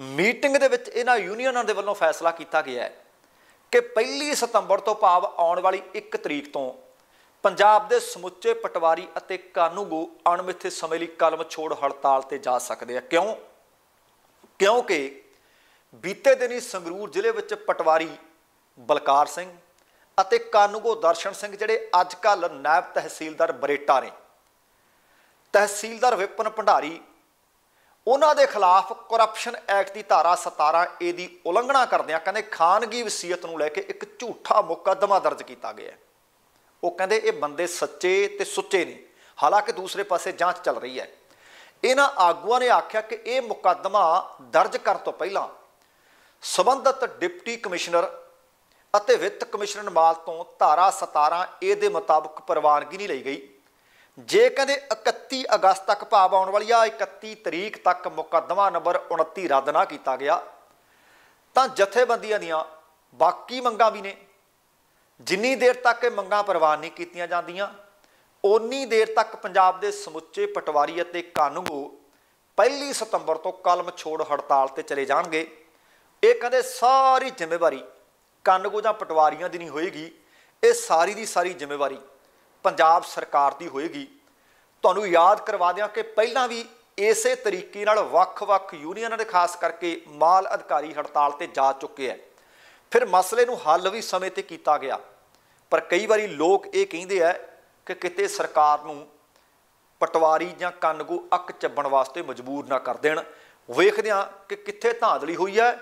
[SPEAKER 1] ਮੀਟਿੰਗ ਦੇ ਵਿੱਚ ਇਹਨਾਂ ਯੂਨੀਅਨਾਂ ਦੇ ਵੱਲੋਂ ਫੈਸਲਾ ਕੀਤਾ ਗਿਆ ਹੈ ਕਿ ਪਹਿਲੀ ਸਤੰਬਰ ਤੋਂ ਭਾਵ ਆਉਣ ਵਾਲੀ 1 ਤਰੀਕ ਤੋਂ ਪੰਜਾਬ ਦੇ ਸਮੁੱਚੇ ਪਟਵਾਰੀ ਅਤੇ ਕਾਨੂੰਗੋ ਅਣਮਿੱਥੇ ਸਮੇਂ ਲਈ ਕਲਮ ਛੋੜ ਹੜਤਾਲ ਤੇ ਜਾ ਸਕਦੇ ਆ। ਕਿਉਂ? ਕਿਉਂਕਿ ਬੀਤੇ ਦਿਨੀ ਸੰਗਰੂਰ ਜ਼ਿਲ੍ਹੇ ਵਿੱਚ ਪਟਵਾਰੀ ਬਲਕਾਰ ਸਿੰਘ ਅਤੇ ਕਾਨੂੰਗੋ ਦਰਸ਼ਨ ਸਿੰਘ ਜਿਹੜੇ ਅੱਜ ਕੱਲ ਨਾਇਬ ਤਹਿਸੀਲਦਾਰ ਬਰੇਟਾ ਨੇ ਤਹਿਸੀਲਦਾਰ ਵਿਪਨ ਭੰਡਾਰੀ, ਉਹਨਾਂ ਦੇ ਖਿਲਾਫ ਕਰਪਸ਼ਨ ਐਕਟ ਦੀ ਧਾਰਾ 17 ਏ ਦੀ ਉਲੰਘਣਾ ਕਰਦਿਆਂ ਕਹਿੰਦੇ ਖਾਨਗੀ ਵਸੀਅਤ ਨੂੰ ਲੈ ਕੇ ਇੱਕ ਝੂਠਾ ਮੁਕੱਦਮਾ ਦਰਜ ਕੀਤਾ ਗਿਆ ਉਹ ਕਹਿੰਦੇ ਇਹ ਬੰਦੇ ਸੱਚੇ ਤੇ ਸੁੱਚੇ ਨੇ, ਹਾਲਾਂਕਿ ਦੂਸਰੇ ਪਾਸੇ ਜਾਂਚ ਚੱਲ ਰਹੀ ਹੈ। ਇਹਨਾਂ ਆਗੂਆਂ ਨੇ ਆਖਿਆ ਕਿ ਇਹ ਮੁਕੱਦਮਾ ਦਰਜ ਕਰਨ ਤੋਂ ਪਹਿਲਾਂ ਸਬੰਧਤ ਡਿਪਟੀ ਕਮਿਸ਼ਨਰ ਅਤੇ ਵਿੱਤ ਕਮਿਸ਼ਨਰ ਮਾਲ ਤੋਂ ਧਾਰਾ 17 ਏ ਦੇ ਮੁਤਾਬਕ ਪ੍ਰਵਾਨਗੀ ਨਹੀਂ ਲਈ ਗਈ। ਜੇ ਕਹਿੰਦੇ 31 ਅਗਸਤ ਤੱਕ ਭਾਵ ਆਉਣ ਵਾਲੀ ਆ 31 ਤਰੀਕ ਤੱਕ ਮੁਕੱਦਮਾ ਨੰਬਰ 29 ਰੱਦ ਨਾ ਕੀਤਾ ਗਿਆ, ਤਾਂ ਜਥੇਬੰਦੀਆਂ ਦੀਆਂ ਬਾਕੀ ਮੰਗਾਂ ਵੀ ਨੇ। ਜਿੰਨੀ ਦੇਰ ਤੱਕ ਇਹ ਮੰਗਾਂ ਪ੍ਰਵਾਨ ਨਹੀਂ ਕੀਤੀਆਂ ਜਾਂਦੀਆਂ, ਓਨੀ ਦੇਰ ਤੱਕ ਪੰਜਾਬ ਦੇ ਸਮੁੱਚੇ ਪਟਵਾਰੀ ਅਤੇ ਕਾਨੂੰਗੋ ਪਹਿਲੀ ਸਤੰਬਰ ਤੋਂ ਕਲਮ ਛੋੜ ਹੜਤਾਲ ਤੇ ਚਲੇ ਜਾਣਗੇ। ਇਹ ਕਹਿੰਦੇ ਸਾਰੀ ਜ਼ਿੰਮੇਵਾਰੀ ਕਾਨੂੰਗੋ ਜਾਂ ਪਟਵਾਰੀਆਂ ਦੀ ਨਹੀਂ ਹੋਏਗੀ। ਇਹ ਸਾਰੀ ਦੀ ਸਾਰੀ ਜ਼ਿੰਮੇਵਾਰੀ ਪੰਜਾਬ ਸਰਕਾਰ ਦੀ ਹੋਏਗੀ। ਤੁਹਾਨੂੰ ਯਾਦ ਕਰਵਾ ਦਿਆਂ ਕਿ ਪਹਿਲਾਂ ਵੀ ਇਸੇ ਤਰੀਕੇ ਨਾਲ ਵੱਖ-ਵੱਖ ਯੂਨੀਅਨਾਂ ਦੇ ਖਾਸ ਕਰਕੇ ਮਾਲ ਅਧਿਕਾਰੀ ਹੜਤਾਲ ਤੇ ਜਾ ਚੁੱਕੇ ਐ। ਫਿਰ ਮਸਲੇ ਨੂੰ ਹੱਲ ਵੀ ਸਮੇਂ ਤੇ ਕੀਤਾ ਗਿਆ। ਪਰ ਕਈ ਵਾਰੀ ਲੋਕ ਇਹ ਕਹਿੰਦੇ ਆ ਕਿ ਕਿਤੇ ਸਰਕਾਰ ਨੂੰ ਪਟਵਾਰੀ ਜਾਂ ਕੰਨਗੋ ਅੱਕ ਚੱਬਣ ਵਾਸਤੇ ਮਜਬੂਰ ਨਾ ਕਰ ਦੇਣ। ਵੇਖਦੇ ਆ ਕਿ ਕਿੱਥੇ ਧਾਂਦਲੀ ਹੋਈ ਹੈ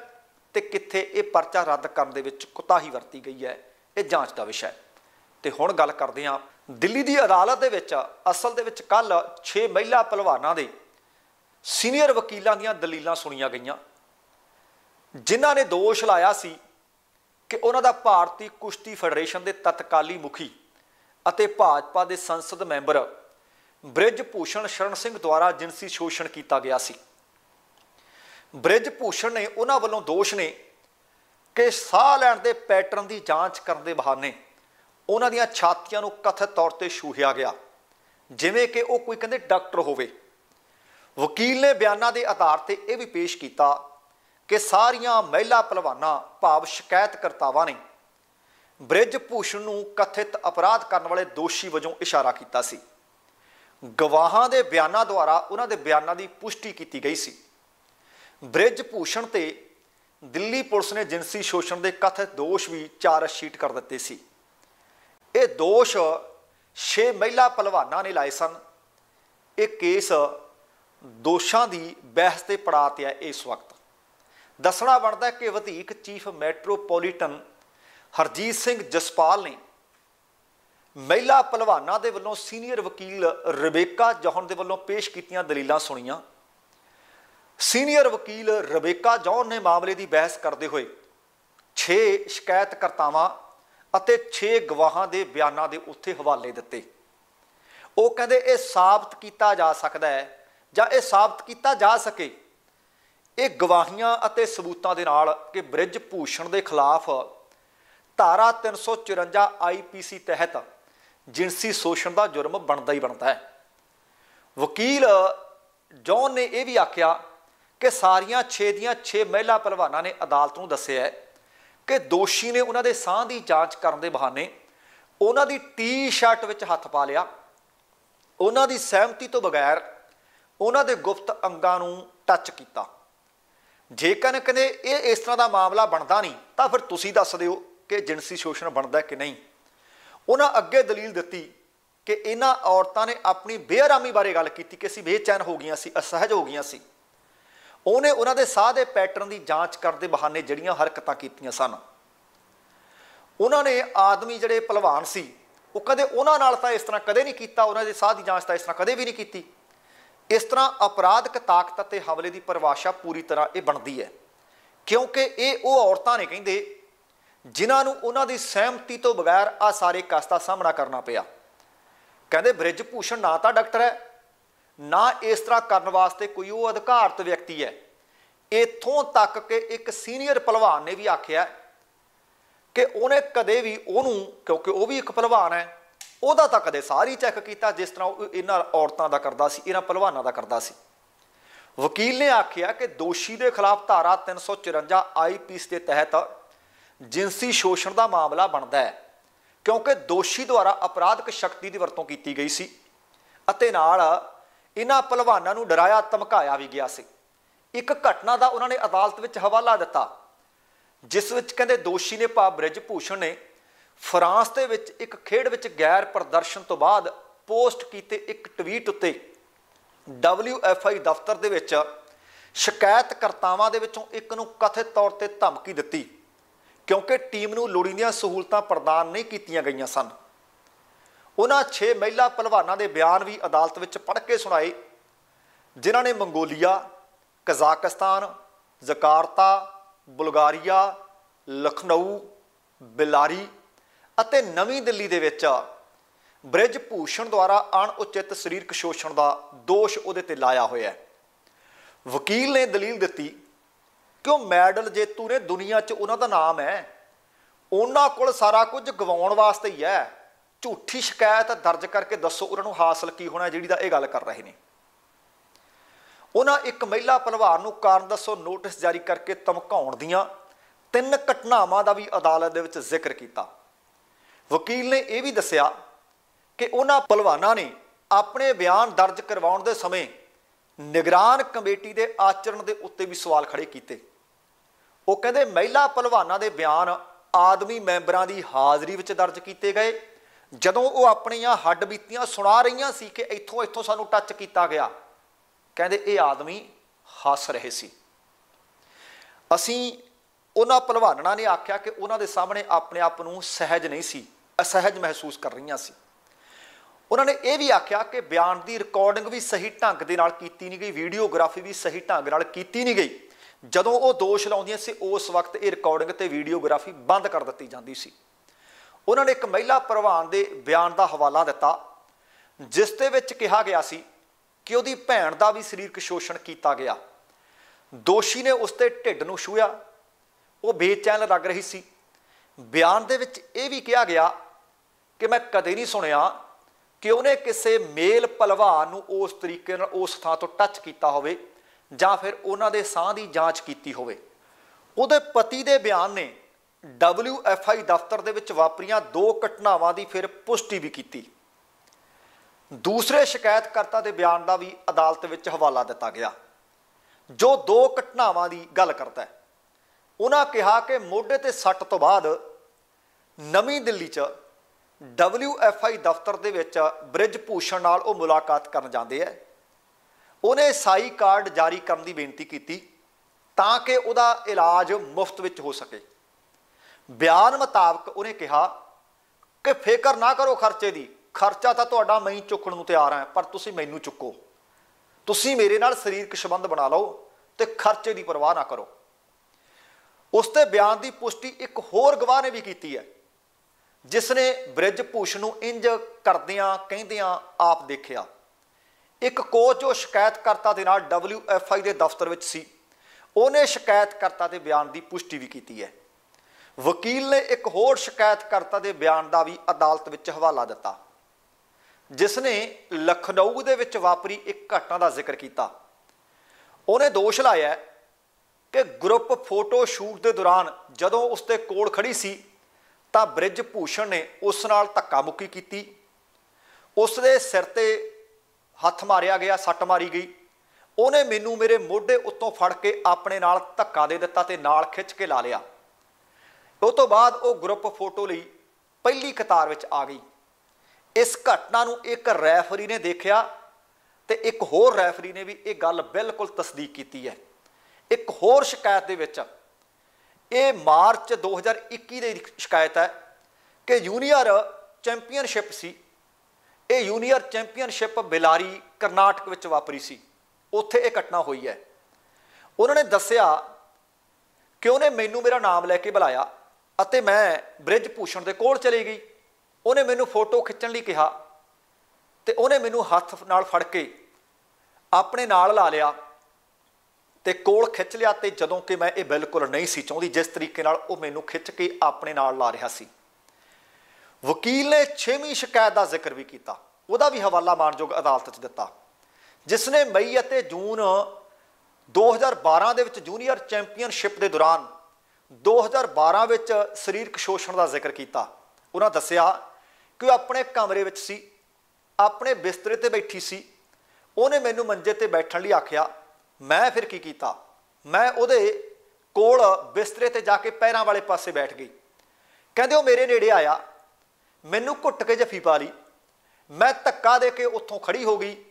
[SPEAKER 1] ਤੇ ਕਿੱਥੇ ਇਹ ਪਰਚਾ ਰੱਦ ਕਰਨ ਦੇ ਵਿੱਚ ਕੁਤਾਹੀ ਵਰਤੀ ਗਈ ਹੈ ਇਹ ਜਾਂਚ ਦਾ ਵਿਸ਼ਾ ਹੈ ਤੇ ਹੁਣ ਗੱਲ ਕਰਦੇ ਆ ਦਿੱਲੀ ਦੀ ਅਦਾਲਤ ਦੇ ਵਿੱਚ ਅਸਲ ਦੇ ਵਿੱਚ ਕੱਲ 6 ਮਹਿਲਾ ਪਹਿਲਵਾਨਾਂ ਦੇ ਸੀਨੀਅਰ ਵਕੀਲਾਂ ਦੀਆਂ ਦਲੀਲਾਂ ਸੁਣੀਆਂ ਗਈਆਂ। ਜਿਨ੍ਹਾਂ ਨੇ ਦੋਸ਼ ਲਾਇਆ ਸੀ ਕਿ ਉਹਨਾਂ ਦਾ ਭਾਰਤੀ ਕੁਸ਼ਤੀ ਫੈਡਰੇਸ਼ਨ ਦੇ ਤਤਕਾਲੀ ਮੁਖੀ ਅਤੇ ਭਾਜਪਾ ਦੇ ਸੰਸਦ ਮੈਂਬਰ ਬ੍ਰਿਜ ਭੂਸ਼ਣ ਸ਼ਰਨ ਸਿੰਘ ਦੁਆਰਾ ਜਿੰਸੀ ਸ਼ੋਸ਼ਣ ਕੀਤਾ ਗਿਆ ਸੀ। ਬ੍ਰਿਜ ਭੂਸ਼ਣ ਨੇ ਉਹਨਾਂ ਵੱਲੋਂ ਦੋਸ਼ ਨੇ ਕਿ ਸਾਹ ਲੈਣ ਦੇ ਪੈਟਰਨ ਦੀ ਜਾਂਚ ਕਰਨ ਦੇ ਬਹਾਨੇ ਉਹਨਾਂ ਦੀਆਂ ਛਾਤੀਆਂ ਨੂੰ ਕਥਿਤ ਤੌਰ ਤੇ ਛੂਹਿਆ ਗਿਆ। ਜਿਵੇਂ ਕਿ ਉਹ ਕੋਈ ਕਹਿੰਦੇ ਡਾਕਟਰ ਹੋਵੇ। ਵਕੀਲ ਨੇ ਬਿਆਨਾਂ ਦੇ ਆਧਾਰ ਤੇ ਇਹ ਵੀ ਪੇਸ਼ ਕੀਤਾ ਕਿ ਸਾਰੀਆਂ ਮਹਿਲਾ ਪਹਿਲਵਾਨਾਂ ਭਾਵ ਸ਼ਿਕਾਇਤਕਰਤਾਵਾਂ ਨੇ ਬ੍ਰਿਜ ਭੂਸ਼ਣ ਨੂੰ ਕਥਿਤ ਅਪਰਾਧ ਕਰਨ ਵਾਲੇ ਦੋਸ਼ੀ ਵਜੋਂ ਇਸ਼ਾਰਾ ਕੀਤਾ ਸੀ। ਗਵਾਹਾਂ ਦੇ ਬਿਆਨਾਂ ਦੁਆਰਾ ਉਹਨਾਂ ਦੇ ਬਿਆਨਾਂ ਦੀ ਪੁਸ਼ਟੀ ਕੀਤੀ ਗਈ ਸੀ। ਬ੍ਰਿਜ ਭੂਸ਼ਣ ਤੇ ਦਿੱਲੀ ਪੁਲਿਸ ਨੇ ਜਿੰਸੀ ਸ਼ੋਸ਼ਣ ਦੇ ਕਥਿਤ ਦੋਸ਼ ਵੀ ਚਾਰਜ ਸ਼ੀਟ ਕਰ ਦਿੱਤੇ ਸੀ। ਇਹ ਦੋਸ਼ ਛੇ ਮਹਿਲਾ ਪਹਿਲਵਾਨਾਂ ਨੇ ਲਾਏ ਸਨ। ਇਹ ਕੇਸ ਦੋਸ਼ਾਂ ਦੀ ਬਹਿਸ ਤੇ ਪੜਾਅ ਤੇ ਹੈ ਇਸ ਵਕਤ। ਦੱਸਣਾ ਬਣਦਾ ਕਿ ਵਧੀਕ ਚੀਫ ਮੈਟਰੋਪੋਲੀਟਨ ਹਰਜੀਤ ਸਿੰਘ ਜਸਪਾਲ ਨੇ ਮਹਿਲਾ ਪਹਿਲਵਾਨਾਂ ਦੇ ਵੱਲੋਂ ਸੀਨੀਅਰ ਵਕੀਲ ਰਬੇਕਾ ਜੌਹਨ ਦੇ ਵੱਲੋਂ ਪੇਸ਼ ਕੀਤੀਆਂ ਦਲੀਲਾਂ ਸੁਣੀਆਂ। ਸੀਨੀਅਰ ਵਕੀਲ ਰਬੇਕਾ ਜੌਨ ਨੇ ਮਾਮਲੇ ਦੀ ਬਹਿਸ ਕਰਦੇ ਹੋਏ 6 ਸ਼ਿਕਾਇਤਕਰਤਾਵਾਂ ਅਤੇ 6 ਗਵਾਹਾਂ ਦੇ ਬਿਆਨਾਂ ਦੇ ਉੱਥੇ ਹਵਾਲੇ ਦਿੱਤੇ। ਉਹ ਕਹਿੰਦੇ, ਇਹ ਸਾਬਤ ਕੀਤਾ ਜਾ ਸਕਦਾ ਹੈ ਜਾਂ ਇਹ ਸਾਬਤ ਕੀਤਾ ਜਾ ਸਕੇ? ਇਹ ਗਵਾਹੀਆਂ ਅਤੇ ਸਬੂਤਾਂ ਦੇ ਨਾਲ ਕਿ ਬ੍ਰਿਜ ਭੂਸ਼ਣ ਦੇ ਖਿਲਾਫ ਧਾਰਾ 354 ਆਈਪੀਸੀ ਤਹਿਤ ਜਿਨਸੀ ਸ਼ੋਸ਼ਣ ਦਾ ਜੁਰਮ ਬਣਦਾ ਹੀ ਬਣਦਾ ਹੈ। ਵਕੀਲ ਜੌਨ ਨੇ ਇਹ ਵੀ ਆਖਿਆ ਕਿ ਸਾਰੀਆਂ 6 ਦੀਆਂ 6 ਮਹਿਲਾ ਪਹਿਲਵਾਨਾਂ ਨੇ ਅਦਾਲਤ ਨੂੰ ਦੱਸਿਆ ਹੈ ਕਿ ਦੋਸ਼ੀ ਨੇ ਉਹਨਾਂ ਦੇ ਸਾਹ ਦੀ ਜਾਂਚ ਕਰਨ ਦੇ ਬਹਾਨੇ ਉਹਨਾਂ ਦੀ ਟੀ-ਸ਼ਰਟ ਵਿੱਚ ਹੱਥ ਪਾ ਲਿਆ, ਉਹਨਾਂ ਦੀ ਸਹਿਮਤੀ ਤੋਂ ਬਗੈਰ ਉਹਨਾਂ ਦੇ ਗੁਪਤ ਅੰਗਾਂ ਨੂੰ ਟੱਚ ਕੀਤਾ। ਜੇਕਰ ਕਹਿੰਦੇ ਇਹ ਇਸ ਤਰ੍ਹਾਂ ਦਾ ਮਾਮਲਾ ਬਣਦਾ ਨਹੀਂ, ਤਾਂ ਫਿਰ ਤੁਸੀਂ ਦੱਸ ਦਿਓ ਕਿ ਜਿੰਸੀ ਸ਼ੋਸ਼ਣ ਬਣਦਾ ਕਿ ਨਹੀਂ। ਉਹਨਾਂ ਅੱਗੇ ਦਲੀਲ ਦਿੱਤੀ ਕਿ ਇਹਨਾਂ ਔਰਤਾਂ ਨੇ ਆਪਣੀ ਬੇਆਰਾਮੀ ਬਾਰੇ ਗੱਲ ਕੀਤੀ, ਕਿ ਅਸੀਂ ਬੇਚੈਨ ਹੋ ਗਈਆਂ ਸੀ, ਅਸਹਿਜ ਹੋ ਗਈਆਂ ਸੀ। ਉਹਨੇ ਉਹਨਾਂ ਦੇ ਸਾਹ ਦੇ ਪੈਟਰਨ ਦੀ ਜਾਂਚ ਕਰਨ ਦੇ ਬਹਾਨੇ ਜਿਹੜੀਆਂ ਹਰਕਤਾਂ ਕੀਤੀਆਂ ਸਨ। ਉਹਨਾਂ ਨੇ ਆਦਮੀ ਜਿਹੜੇ ਪਹਿਲਵਾਨ ਸੀ, ਉਹ ਕਦੇ ਉਹਨਾਂ ਨਾਲ ਤਾਂ ਇਸ ਤਰ੍ਹਾਂ ਕਦੇ ਨਹੀਂ ਕੀਤਾ, ਉਹਨਾਂ ਦੇ ਸਾਹ ਦੀ ਜਾਂਚ ਤਾਂ ਇਸ ਤਰ੍ਹਾਂ ਕਦੇ ਵੀ ਨਹੀਂ ਕੀਤੀ। ਇਸ ਤਰ੍ਹਾਂ ਅਪਰਾਧਿਕ ਤਾਕਤ ਅਤੇ ਹਮਲੇ ਦੀ ਪਰਿਭਾਸ਼ਾ ਪੂਰੀ ਤਰ੍ਹਾਂ ਇਹ ਬਣਦੀ ਹੈ। ਕਿਉਂਕਿ ਇਹ ਉਹ ਔਰਤਾਂ ਨੇ ਕਹਿੰਦੇ, ਜਿਨ੍ਹਾਂ ਨੂੰ ਉਹਨਾਂ ਦੀ ਸਹਿਮਤੀ ਤੋਂ ਬਗੈਰ ਆ ਸਾਰੇ ਕਸ ਦਾ ਸਾਹਮਣਾ ਕਰਨਾ ਪਿਆ। ਕਹਿੰਦੇ, ਬ੍ਰਿਜ ਭੂਸ਼ਣ ਨਾ ਤਾਂ ਡਾਕਟਰ ਹੈ ਨਾ ਇਸ ਤਰ੍ਹਾਂ ਕਰਨ ਵਾਸਤੇ ਕੋਈ ਉਹ ਅਧਿਕਾਰਤ ਵਿਅਕਤੀ ਹੈ। ਇਥੋਂ ਤੱਕ ਕਿ ਇੱਕ ਸੀਨੀਅਰ ਪਹਿਲਵਾਨ ਨੇ ਵੀ ਆਖਿਆ ਕਿ ਉਹਨੇ ਕਦੇ ਵੀ ਉਹਨੂੰ, ਕਿਉਂਕਿ ਉਹ ਵੀ ਇੱਕ ਪਹਿਲਵਾਨ ਹੈ, ਉਹਦਾ ਤਾਂ ਕਦੇ ਸਾਰੀ ਚੈੱਕ ਕੀਤਾ ਜਿਸ ਤਰ੍ਹਾਂ ਉਹ ਇਹਨਾਂ ਔਰਤਾਂ ਦਾ ਕਰਦਾ ਸੀ, ਇਹਨਾਂ ਪਹਿਲਵਾਨਾਂ ਦਾ ਕਰਦਾ ਸੀ। ਵਕੀਲ ਨੇ ਆਖਿਆ ਕਿ ਦੋਸ਼ੀ ਦੇ ਖਿਲਾਫ ਧਾਰਾ 354 ਆਈਪੀਸੀ ਦੇ ਤਹਿਤ ਜਿੰਸੀ ਸ਼ੋਸ਼ਣ ਦਾ ਮਾਮਲਾ ਬਣਦਾ ਹੈ, ਕਿਉਂਕਿ ਦੋਸ਼ੀ ਦੁਆਰਾ ਅਪਰਾਧਿਕ ਸ਼ਕਤੀ ਦੀ ਵਰਤੋਂ ਕੀਤੀ ਗਈ ਸੀ ਅਤੇ ਨਾਲ ਇਹਨਾਂ ਪਹਿਲਵਾਨਾਂ ਨੂੰ ਡਰਾਇਆ, ਧਮਕਾਇਆ ਵੀ ਗਿਆ ਸੀ। ਇੱਕ ਘਟਨਾ ਦਾ ਉਹਨਾਂ ਨੇ ਅਦਾਲਤ ਵਿੱਚ ਹਵਾਲਾ ਦਿੱਤਾ, ਜਿਸ ਵਿੱਚ ਕਹਿੰਦੇ ਦੋਸ਼ੀ ਨੇ ਭਾ ਬ੍ਰਿਜ ਭੂਸ਼ਣ ਨੇ ਫਰਾਂਸ ਦੇ ਵਿੱਚ ਇੱਕ ਖੇਡ ਵਿੱਚ ਗੈਰ ਪ੍ਰਦਰਸ਼ਨ ਤੋਂ ਬਾਅਦ ਪੋਸਟ ਕੀਤੇ ਇੱਕ ਟਵੀਟ ਉੱਤੇ WFI ਦਫ਼ਤਰ ਦੇ ਵਿੱਚ ਸ਼ਿਕਾਇਤਕਰਤਾਵਾਂ ਦੇ ਵਿੱਚੋਂ ਇੱਕ ਨੂੰ ਕਥਿਤ ਤੌਰ ਤੇ ਧਮਕੀ ਦਿੱਤੀ, ਕਿਉਂਕਿ ਟੀਮ ਨੂੰ ਲੋੜੀਂਦੀਆਂ ਸਹੂਲਤਾਂ ਪ੍ਰਦਾਨ ਨਹੀਂ ਕੀਤੀਆਂ ਗਈਆਂ ਸਨ। ਉਹਨਾਂ 6 ਮਹਿਲਾ ਪਹਿਲਵਾਨਾਂ ਦੇ ਬਿਆਨ ਵੀ ਅਦਾਲਤ ਵਿੱਚ ਪੜ੍ਹ ਕੇ ਸੁਣਾਏ, ਜਿਨ੍ਹਾਂ ਨੇ Mongolia, Kazakhstan, Jakarta, Bulgaria, Lucknow, Bilari ਅਤੇ ਨਵੀਂ ਦਿੱਲੀ ਦੇ ਵਿੱਚ ਬ੍ਰਿਜ ਭੂਸ਼ਣ ਦੁਆਰਾ ਅਣਉਚਿਤ ਸਰੀਰਕ ਸ਼ੋਸ਼ਣ ਦਾ ਦੋਸ਼ ਉਹਦੇ ਤੇ ਲਾਇਆ ਹੋਇਆ ਹੈ। ਵਕੀਲ ਨੇ ਦਲੀਲ ਦਿੱਤੀ ਕਿ ਉਹ ਮੈਡਲ ਜੇਤੂ ਨੇ ਦੁਨੀਆ 'ਚ ਉਹਨਾਂ ਦਾ ਨਾਮ ਹੈ? ਉਹਨਾਂ ਕੋਲ ਸਾਰਾ ਕੁਝ ਗਵਾਉਣ ਵਾਸਤੇ ਹੀ ਹੈ। ਝੂਠੀ ਸ਼ਿਕਾਇਤ ਦਰਜ ਕਰਕੇ ਦੱਸੋ ਉਹਨਾਂ ਨੂੰ ਹਾਸਲ ਕੀ ਹੋਣਾ, ਜਿਹੜੀ ਦਾ ਇਹ ਗੱਲ ਕਰ ਰਹੇ ਨੇ। ਉਹਨਾਂ ਇੱਕ ਮਹਿਲਾ ਪਹਿਲਵਾਨ ਨੂੰ ਕਾਰਨ ਦੱਸੋ, ਨੋਟਿਸ ਜਾਰੀ ਕਰਕੇ ਧਮਕਾਉਣ ਦੀਆਂ ਤਿੰਨ ਘਟਨਾਵਾਂ ਦਾ ਵੀ ਅਦਾਲਤ ਦੇ ਵਿੱਚ ਜ਼ਿਕਰ ਕੀਤਾ। ਵਕੀਲ ਨੇ ਇਹ ਵੀ ਦੱਸਿਆ ਕਿ ਉਹਨਾਂ ਪਹਿਲਵਾਨਾਂ ਨੇ ਆਪਣੇ ਬਿਆਨ ਦਰਜ ਕਰਵਾਉਣ ਦੇ ਸਮੇਂ ਨਿਗਰਾਨ ਕਮੇਟੀ ਦੇ ਆਚਰਣ ਦੇ ਉੱਤੇ ਵੀ ਸਵਾਲ ਖੜੇ ਕੀਤੇ। ਉਹ ਕਹਿੰਦੇ ਮਹਿਲਾ ਪਹਿਲਵਾਨਾਂ ਦੇ ਬਿਆਨ ਆਦਮੀ ਮੈਂਬਰਾਂ ਦੀ ਹਾਜ਼ਰੀ ਵਿੱਚ ਦਰਜ ਕੀਤੇ ਗਏ ਜਦੋਂ ਉਹ ਆਪਣੀਆਂ ਹੱਡ ਬੀਤੀਆਂ ਸੁਣਾ ਰਹੀਆਂ ਸੀ ਕਿ ਇੱਥੋਂ ਇੱਥੋਂ ਸਾਨੂੰ ਟੱਚ ਕੀਤਾ ਗਿਆ, ਕਹਿੰਦੇ ਇਹ ਆਦਮੀ ਹੱਸ ਰਹੇ ਸੀ। ਅਸੀਂ ਉਹਨਾਂ ਪਹਿਲਵਾਨਾਂ ਨੇ ਆਖਿਆ ਕਿ ਉਹਨਾਂ ਦੇ ਸਾਹਮਣੇ ਆਪਣੇ ਆਪ ਨੂੰ ਸਹਿਜ ਨਹੀਂ ਸੀ, ਅਸਹਿਜ ਮਹਿਸੂਸ ਕਰ ਰਹੀਆਂ ਸੀ। ਉਹਨਾਂ ਨੇ ਇਹ ਵੀ ਆਖਿਆ ਕਿ ਬਿਆਨ ਦੀ ਰਿਕਾਰਡਿੰਗ ਵੀ ਸਹੀ ਢੰਗ ਦੇ ਨਾਲ ਕੀਤੀ ਨਹੀਂ ਗਈ ਵੀਡੀਓਗ੍ਰਾਫੀ ਵੀ ਸਹੀ ਢੰਗ ਨਾਲ ਕੀਤੀ ਨਹੀਂ ਗਈ। ਜਦੋਂ ਉਹ ਦੋਸ਼ ਲਾਉਂਦੀਆਂ ਸੀ, ਉਸ ਵਕਤ ਇਹ ਰਿਕਾਰਡਿੰਗ ਤੇ ਵੀਡੀਓਗ੍ਰਾਫੀ ਬੰਦ ਕਰ ਦਿੱਤੀ ਜਾਂਦੀ ਸੀ। ਉਹਨਾਂ ਨੇ ਇੱਕ ਮਹਿਲਾ ਪ੍ਰਵਾਨ ਦੇ ਬਿਆਨ ਦਾ ਹਵਾਲਾ ਦਿੱਤਾ, ਜਿਸ ਦੇ ਵਿੱਚ ਕਿਹਾ ਗਿਆ ਸੀ ਕਿ ਉਹਦੀ ਭੈਣ ਦਾ ਵੀ ਸਰੀਰਕ ਸ਼ੋਸ਼ਣ ਕੀਤਾ ਗਿਆ। ਦੋਸ਼ੀ ਨੇ ਉਸ ਤੇ ਢਿੱਡ ਨੂੰ ਛੂਇਆ ਉਹ ਬੇਚੈਨ ਲੱਗ ਰਹੀ ਸੀ। ਬਿਆਨ ਦੇ ਵਿੱਚ ਇਹ ਵੀ ਕਿਹਾ ਗਿਆ ਕਿ ਮੈਂ ਕਦੇ ਨਹੀਂ ਸੁਣਿਆ ਕਿ ਉਹਨੇ ਕਿਸੇ ਮੇਲ ਪਹਿਲਵਾਨ ਨੂੰ ਉਸ ਤਰੀਕੇ ਨਾਲ ਉਸ ਥਾਂ ਤੋਂ ਟੱਚ ਕੀਤਾ ਹੋਵੇ ਜਾਂ ਫਿਰ ਉਹਨਾਂ ਦੇ ਸਾਹ ਦੀ ਜਾਂਚ ਕੀਤੀ ਹੋਵੇ। ਉਹਦੇ ਪਤੀ ਦੇ ਬਿਆਨ ਨੇ WFI ਦਫ਼ਤਰ ਦੇ ਵਿੱਚ ਵਾਪਰੀਆਂ ਦੋ ਘਟਨਾਵਾਂ ਦੀ ਫਿਰ ਪੁਸ਼ਟੀ ਵੀ ਕੀਤੀ। ਦੂਸਰੇ ਸ਼ਿਕਾਇਤਕਰਤਾ ਦੇ ਬਿਆਨ ਦਾ ਵੀ ਅਦਾਲਤ ਵਿੱਚ ਹਵਾਲਾ ਦਿੱਤਾ ਗਿਆ। ਜੋ ਦੋ ਘਟਨਾਵਾਂ ਦੀ ਗੱਲ ਕਰਦਾ ਹੈ, ਉਹਨਾਂ ਕਿਹਾ ਕਿ ਮੋਢੇ ਤੇ ਸੱਟ ਤੋਂ ਬਾਅਦ ਨਵੀਂ ਦਿੱਲੀ 'ਚ WFI ਦਫ਼ਤਰ ਦੇ ਵਿੱਚ ਬ੍ਰਿਜ ਭੂਸ਼ਣ ਨਾਲ ਉਹ ਮੁਲਾਕਾਤ ਕਰਨ ਜਾਂਦੇ ਆ ਉਹਨੇ ਸਾਈ ਕਾਰਡ ਜਾਰੀ ਕਰਨ ਦੀ ਬੇਨਤੀ ਕੀਤੀ ਤਾਂ ਕਿ ਉਹਦਾ ਇਲਾਜ ਮੁਫਤ ਵਿੱਚ ਹੋ ਸਕੇ। ਬਿਆਨ ਮੁਤਾਬਕ ਉਹਨੇ ਕਿਹਾ ਕਿ ਫਿਕਰ ਨਾ ਕਰੋ ਖਰਚੇ ਦੀ। ਖਰਚਾ ਤਾਂ ਤੁਹਾਡਾ ਮੈਂ ਹੀ ਚੁੱਕਣ ਨੂੰ ਤਿਆਰ ਹਾਂ, ਪਰ ਤੁਸੀਂ ਮੈਨੂੰ ਚੁੱਕੋ। ਤੁਸੀਂ ਮੇਰੇ ਨਾਲ ਸਰੀਰਕ ਸੰਬੰਧ ਬਣਾ ਲਓ ਤੇ ਖਰਚੇ ਦੀ ਪਰਵਾਹ ਨਾ ਕਰੋ। ਉਸ ਤੇ ਬਿਆਨ ਦੀ ਪੁਸ਼ਟੀ ਇੱਕ ਹੋਰ ਗਵਾਹ ਨੇ ਵੀ ਕੀਤੀ ਹੈ, ਜਿਸ ਨੇ ਬ੍ਰਿਜ ਭੂਸ਼ ਨੂੰ ਇੰਜ ਕਰਦਿਆਂ ਕਹਿੰਦਿਆਂ ਆਪ ਦੇਖਿਆ। ਇੱਕ ਕੋਚ ਉਹ ਸ਼ਿਕਾਇਤਕਰਤਾ ਦੇ ਨਾਲ WFI ਦੇ ਦਫ਼ਤਰ ਵਿੱਚ ਸੀ, ਉਹਨੇ ਸ਼ਿਕਾਇਤਕਰਤਾ ਦੇ ਬਿਆਨ ਦੀ ਪੁਸ਼ਟੀ ਵੀ ਕੀਤੀ ਹੈ। ਵਕੀਲ ਨੇ ਇੱਕ ਹੋਰ ਸ਼ਿਕਾਇਤਕਰਤਾ ਦੇ ਬਿਆਨ ਦਾ ਵੀ ਅਦਾਲਤ ਵਿੱਚ ਹਵਾਲਾ ਦਿੱਤਾ ਜਿਸ ਨੇ ਲਖਨਊ ਦੇ ਵਿੱਚ ਵਾਪਰੀ ਇੱਕ ਘਟਨਾ ਦਾ ਜ਼ਿਕਰ ਕੀਤਾ। ਉਹਨੇ ਦੋਸ਼ ਲਾਇਆ ਕਿ ਗਰੁੱਪ ਫੋਟੋ ਸ਼ੂਟ ਦੇ ਦੌਰਾਨ ਜਦੋਂ ਉਸ ਦੇ ਕੋਲ ਖੜੀ ਸੀ, ਤਾਂ ਬ੍ਰਿਜ ਭੂਸ਼ਣ ਨੇ ਉਸ ਨਾਲ ਧੱਕਾ ਮੁੱਕੀ ਕੀਤੀ। ਉਸ ਦੇ ਸਿਰ ਤੇ ਹੱਥ ਮਾਰਿਆ ਗਿਆ, ਸੱਟ ਮਾਰੀ ਗਈ। ਉਹਨੇ ਮੈਨੂੰ ਮੇਰੇ ਮੋਢੇ ਉੱਤੋਂ ਫੜ ਕੇ ਆਪਣੇ ਨਾਲ ਧੱਕਾ ਦੇ ਦਿੱਤਾ ਤੇ ਨਾਲ ਖਿੱਚ ਕੇ ਲਾ ਲਿਆ। ਉਸ ਤੋਂ ਬਾਅਦ ਉਹ ਗਰੁੱਪ ਫੋਟੋ ਲਈ ਪਹਿਲੀ ਕਤਾਰ ਵਿੱਚ ਆ ਗਈ। ਇਸ ਘਟਨਾ ਨੂੰ ਇੱਕ ਰੈਫਰੀ ਨੇ ਦੇਖਿਆ ਤੇ ਇੱਕ ਹੋਰ ਰੈਫਰੀ ਨੇ ਵੀ ਇਹ ਗੱਲ ਬਿਲਕੁਲ ਤਸਦੀਕ ਕੀਤੀ ਹੈ। ਇੱਕ ਹੋਰ ਸ਼ਿਕਾਇਤ ਦੇ ਵਿੱਚ ਇਹ ਮਾਰਚ 2021 ਦੀ ਸ਼ਿਕਾਇਤ ਹੈ ਕਿ ਜੂਨੀਅਰ ਚੈਂਪੀਅਨਸ਼ਿਪ ਸੀ। ਇਹ ਜੂਨੀਅਰ ਚੈਂਪੀਅਨਸ਼ਿਪ ਬਿਲਾਰੀ ਕਰਨਾਟਕ ਵਿੱਚ ਵਾਪਰੀ ਸੀ। ਉੱਥੇ ਇਹ ਘਟਨਾ ਹੋਈ ਹੈ। ਉਹਨਾਂ ਨੇ ਦੱਸਿਆ ਕਿ ਉਹਨੇ ਮੈਨੂੰ ਮੇਰਾ ਨਾਮ ਲੈ ਕੇ ਬੁਲਾਇਆ। ਅਤੇ ਮੈਂ ਬ੍ਰਿਜ ਭੂਸ਼ਣ ਦੇ ਕੋਲ ਚਲੀ ਗਈ। ਉਹਨੇ ਮੈਨੂੰ ਫੋਟੋ ਖਿੱਚਣ ਲਈ ਕਿਹਾ ਤੇ ਉਹਨੇ ਮੈਨੂੰ ਹੱਥ ਨਾਲ ਫੜ ਕੇ ਆਪਣੇ ਨਾਲ ਲਾ ਲਿਆ ਤੇ ਕੋਲ ਖਿੱਚ ਲਿਆ ਤੇ ਜਦੋਂ ਕਿ ਮੈਂ ਇਹ ਬਿਲਕੁਲ ਨਹੀਂ ਸੀ ਚਾਹੁੰਦੀ, ਜਿਸ ਤਰੀਕੇ ਨਾਲ ਉਹ ਮੈਨੂੰ ਖਿੱਚ ਕੇ ਆਪਣੇ ਨਾਲ ਲਾ ਰਿਹਾ ਸੀ। ਵਕੀਲ ਨੇ 6ਵੀਂ ਸ਼ਿਕਾਇਤ ਦਾ ਜ਼ਿਕਰ ਵੀ ਕੀਤਾ। ਉਹਦਾ ਵੀ ਹਵਾਲਾ ਮਾਨਯੋਗ ਅਦਾਲਤ 'ਚ ਦਿੱਤਾ। ਜਿਸ ਨੇ ਮਈ ਅਤੇ ਜੂਨ 2012 ਦੇ ਵਿੱਚ ਜੂਨੀਅਰ ਚੈਂਪੀਅਨਸ਼ਿਪ ਦੇ ਦੌਰਾਨ 2012 ਵਿੱਚ ਸਰੀਰਕ ਸ਼ੋਸ਼ਣ ਦਾ ਜ਼ਿਕਰ ਕੀਤਾ। ਉਹਨਾਂ ਦੱਸਿਆ ਕਿ ਉਹ ਆਪਣੇ ਕਮਰੇ ਵਿੱਚ ਸੀ, ਆਪਣੇ ਬਿਸਤਰੇ ਤੇ ਬੈਠੀ ਸੀ। ਉਹਨੇ ਮੈਨੂੰ ਮੰਜੇ ਤੇ ਬੈਠਣ ਲਈ ਆਖਿਆ, ਮੈਂ ਫਿਰ ਕੀ ਕੀਤਾ? ਮੈਂ ਉਹਦੇ ਕੋਲ ਬਿਸਤਰੇ ਤੇ ਜਾ ਕੇ ਪੈਰਾਂ ਵਾਲੇ ਪਾਸੇ ਬੈਠ ਗਈ। ਕਹਿੰਦੇ ਉਹ ਮੇਰੇ ਨੇੜੇ ਆਇਆ। ਮੈਨੂੰ ਘੁੱਟ ਕੇ ਜੱਫੀ ਪਾ ਲਈ। ਮੈਂ ਧੱਕਾ ਦੇ ਕੇ ਉੱਥੋਂ ਖੜੀ ਹੋ ਗਈ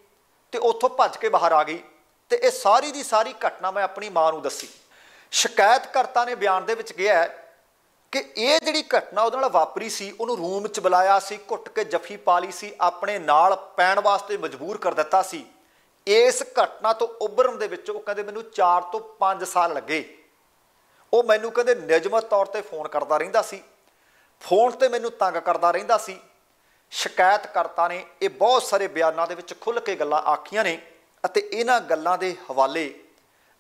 [SPEAKER 1] ਤੇ ਉੱਥੋਂ ਭੱਜ ਕੇ ਬਾਹਰ ਆ ਗਈ ਤੇ ਇਹ ਸਾਰੀ ਦੀ ਸਾਰੀ ਘਟਨਾ ਮੈਂ ਆਪਣੀ ਮਾਂ ਨੂੰ ਦੱਸੀ। ਸ਼ਿਕਾਇਤਕਰਤਾ ਨੇ ਬਿਆਨ ਦੇ ਵਿੱਚ ਕਿਹਾ ਕਿ ਇਹ ਜਿਹੜੀ ਘਟਨਾ ਉਹਦੇ ਨਾਲ ਵਾਪਰੀ ਸੀ, ਉਹਨੂੰ ਰੂਮ 'ਚ ਬੁਲਾਇਆ ਸੀ, ਘੁੱਟ ਕੇ ਜੱਫੀ ਪਾ ਲਈ ਸੀ, ਆਪਣੇ ਨਾਲ ਪੈਣ ਵਾਸਤੇ ਮਜਬੂਰ ਕਰ ਦਿੱਤਾ ਸੀ। ਇਸ ਘਟਨਾ ਤੋਂ ਉੱਭਰਨ ਦੇ ਵਿੱਚ ਉਹ ਕਹਿੰਦੇ ਮੈਨੂੰ 4 ਤੋਂ 5 ਸਾਲ ਲੱਗੇ। ਉਹ ਮੈਨੂੰ ਕਹਿੰਦੇ ਨਿਯਮਤ ਤੌਰ ਤੇ ਫੋਨ ਕਰਦਾ ਰਹਿੰਦਾ ਸੀ। ਫੋਨ ਤੇ ਮੈਨੂੰ ਤੰਗ ਕਰਦਾ ਰਹਿੰਦਾ ਸੀ। ਸ਼ਿਕਾਇਤਕਰਤਾ ਨੇ, ਇਹ ਬਹੁਤ ਸਾਰੇ ਬਿਆਨਾਂ ਦੇ ਵਿੱਚ ਖੁੱਲ੍ਹ ਕੇ ਗੱਲਾਂ ਆਖੀਆਂ ਨੇ ਅਤੇ ਇਹਨਾਂ ਗੱਲਾਂ ਦੇ ਹਵਾਲੇ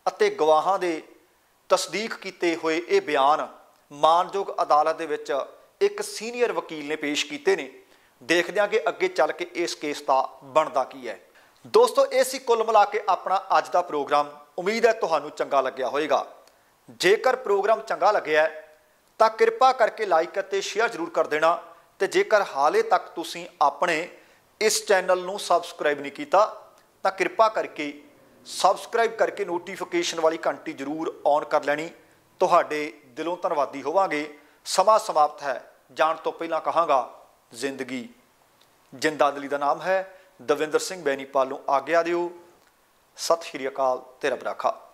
[SPEAKER 1] ਅਤੇ ਗਵਾਹਾਂ ਦੇ ਤਸਦੀਕ ਕੀਤੇ ਹੋਏ ਇਹ ਬਿਆਨ ਮਾਨਯੋਗ ਅਦਾਲਤ ਦੇ ਵਿੱਚ ਇੱਕ ਸੀਨੀਅਰ ਵਕੀਲ ਨੇ ਪੇਸ਼ ਕੀਤੇ ਨੇ। ਦੇਖਦੇ ਹਾਂ ਕਿ ਅੱਗੇ ਚੱਲ ਕੇ ਇਸ ਕੇਸ ਦਾ ਬਣਦਾ ਕੀ ਹੈ। ਦੋਸਤੋ, ਇਹ ਸੀ ਕੁੱਲ ਮਿਲਾ ਕੇ ਆਪਣਾ ਅੱਜ ਦਾ ਪ੍ਰੋਗਰਾਮ। ਉਮੀਦ ਹੈ ਤੁਹਾਨੂੰ ਚੰਗਾ ਲੱਗਿਆ ਹੋਵੇਗਾ। ਜੇਕਰ ਪ੍ਰੋਗਰਾਮ ਚੰਗਾ ਲੱਗਿਆ ਤਾਂ ਕਿਰਪਾ ਕਰਕੇ ਲਾਈਕ ਅਤੇ ਸ਼ੇਅਰ ਜ਼ਰੂਰ ਕਰ ਦੇਣਾ ਤੇ ਜੇਕਰ ਹਾਲੇ ਤੱਕ ਤੁਸੀਂ ਆਪਣੇ ਇਸ ਚੈਨਲ ਨੂੰ ਸਬਸਕ੍ਰਾਈਬ ਨਹੀਂ ਕੀਤਾ, ਤਾਂ ਕਿਰਪਾ ਕਰਕੇ ਸਬਸਕ੍ਰਾਈਬ ਕਰਕੇ ਨੋਟੀਫਿਕੇਸ਼ਨ ਵਾਲੀ ਘੰਟੀ ਜ਼ਰੂਰ ਔਨ ਕਰ ਲੈਣੀ। ਤੁਹਾਡੇ ਦਿਲੋਂ ਧੰਨਵਾਦੀ ਹੋਵਾਂਗੇ। ਸਮਾਂ ਸਮਾਪਤ ਹੈ। ਜਾਣ ਤੋਂ ਪਹਿਲਾਂ ਕਹਾਂਗਾ, ਜ਼ਿੰਦਗੀ। ਜ਼ਿੰਦਾਦਲੀ ਦਾ ਨਾਮ ਹੈ। ਦਵਿੰਦਰ ਸਿੰਘ ਬੈਨੀਪਾਲ ਨੂੰ ਆਗਿਆ ਦਿਓ। ਸਤਿ ਸ਼੍ਰੀ ਅਕਾਲ ਤੇ ਰੱਬ ਰਾਖਾ।